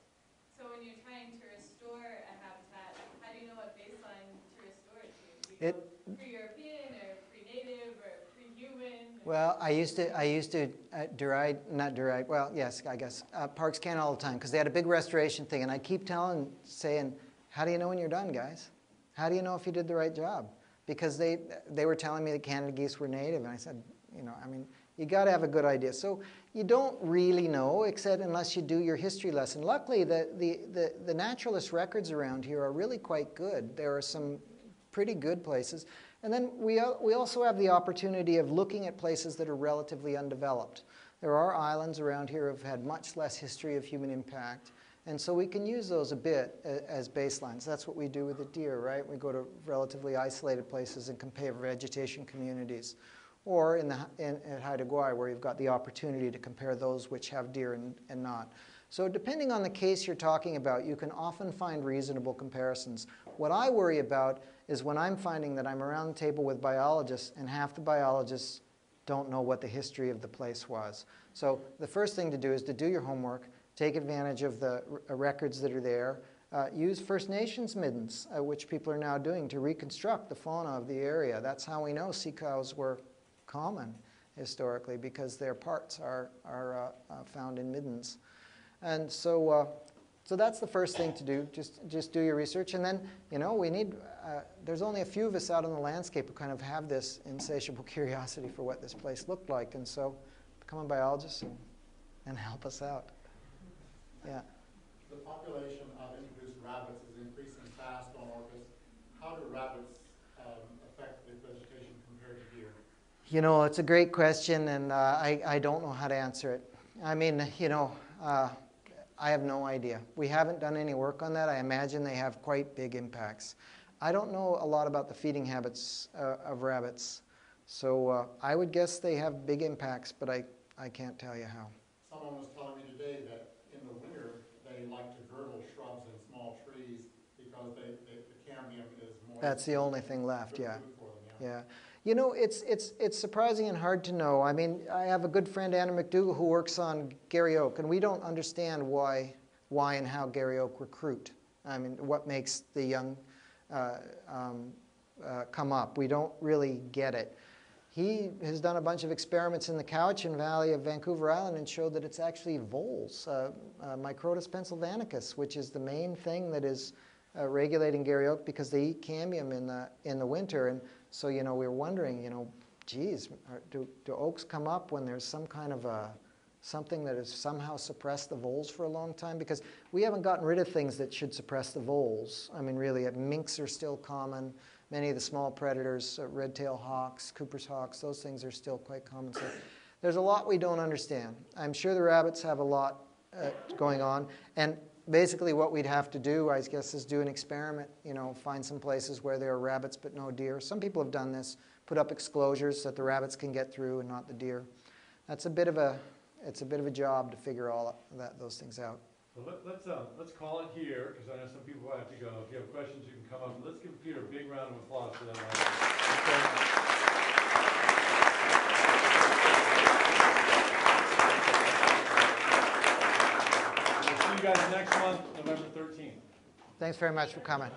So when you're trying to restore a habitat, how do you know what baseline to restore it to? It- go pre-European or pre-native or pre-human? Well, I used to, I used to uh, deride, not deride, well, yes, I guess, uh, Parks Can all the time because they had a big restoration thing, and I keep telling, saying, how do you know when you're done, guys? How do you know if you did the right job? Because they, they were telling me that Canada geese were native, and I said, you know, I mean, you got to have a good idea. So you don't really know, except unless you do your history lesson. Luckily, the, the, the, the naturalist records around here are really quite good. There are some pretty good places. And then we, uh, we also have the opportunity of looking at places that are relatively undeveloped. There are islands around here have had much less history of human impact. And so we can use those a bit as baselines. That's what we do with the deer, right? We go to relatively isolated places and compare vegetation communities. Or in the, in, at Haida Gwaii, where you've got the opportunity to compare those which have deer and, and not. So depending on the case you're talking about, you can often find reasonable comparisons. What I worry about is when I'm finding that I'm around the table with biologists and half the biologists don't know what the history of the place was. So the first thing to do is to do your homework, take advantage of the r- records that are there, uh, use First Nations middens, uh, which people are now doing to reconstruct the fauna of the area. That's how we know sea cows were common historically because their parts are, are uh, uh, found in middens. And so, uh, so that's the first thing to do. Just, just do your research. And then, you know, we need, uh, there's only a few of us out on the landscape who kind of have this insatiable [LAUGHS] curiosity for what this place looked like. And so become a biologist and, and help us out. Yeah. The population of introduced rabbits is increasing fast on Orcas. How do rabbits um, affect the vegetation compared to deer? You know, it's a great question, and uh, I, I don't know how to answer it. I mean, you know, uh, I have no idea. We haven't done any work on that. I imagine they have quite big impacts. I don't know a lot about the feeding habits uh, of rabbits, so uh, I would guess they have big impacts, but I, I can't tell you how. Someone was telling me today that in the winter, they like to girdle shrubs and small trees because they, they, the cambium is moist. That's the only thing left, yeah. food for them, Yeah. You know, it's, it's, it's surprising and hard to know. I mean, I have a good friend, Andrew MacDougall, who works on Garry Oak, and we don't understand why, why and how Garry Oak recruit. I mean, what makes the young uh, um, uh, come up. We don't really get it. He has done a bunch of experiments in the Cowichan Valley of Vancouver Island and showed that it's actually voles, uh, uh, Microtus pennsylvanicus, which is the main thing that is uh, regulating Garry Oak because they eat cambium in the, in the winter. And so, you know, we were wondering, you know, geez, are, do, do oaks come up when there's some kind of a something that has somehow suppressed the voles for a long time? Because we haven't gotten rid of things that should suppress the voles. I mean, really, uh, minks are still common. Many of the small predators, uh, red-tailed hawks, Cooper's hawks, those things are still quite common. So there's a lot we don't understand. I'm sure the rabbits have a lot uh, going on. And basically, what we'd have to do, I guess, is do an experiment. You know, find some places where there are rabbits but no deer. Some people have done this. Put up exclosures so that the rabbits can get through and not the deer. That's a bit of a, it's a bit of a job to figure all that, those things out. So let, let's, uh, let's call it here, because I know some people have to go. If you have questions, you can come up. Let's give Peter a big round of applause for that. We'll see you guys next month, November thirteenth. Thanks very much for coming.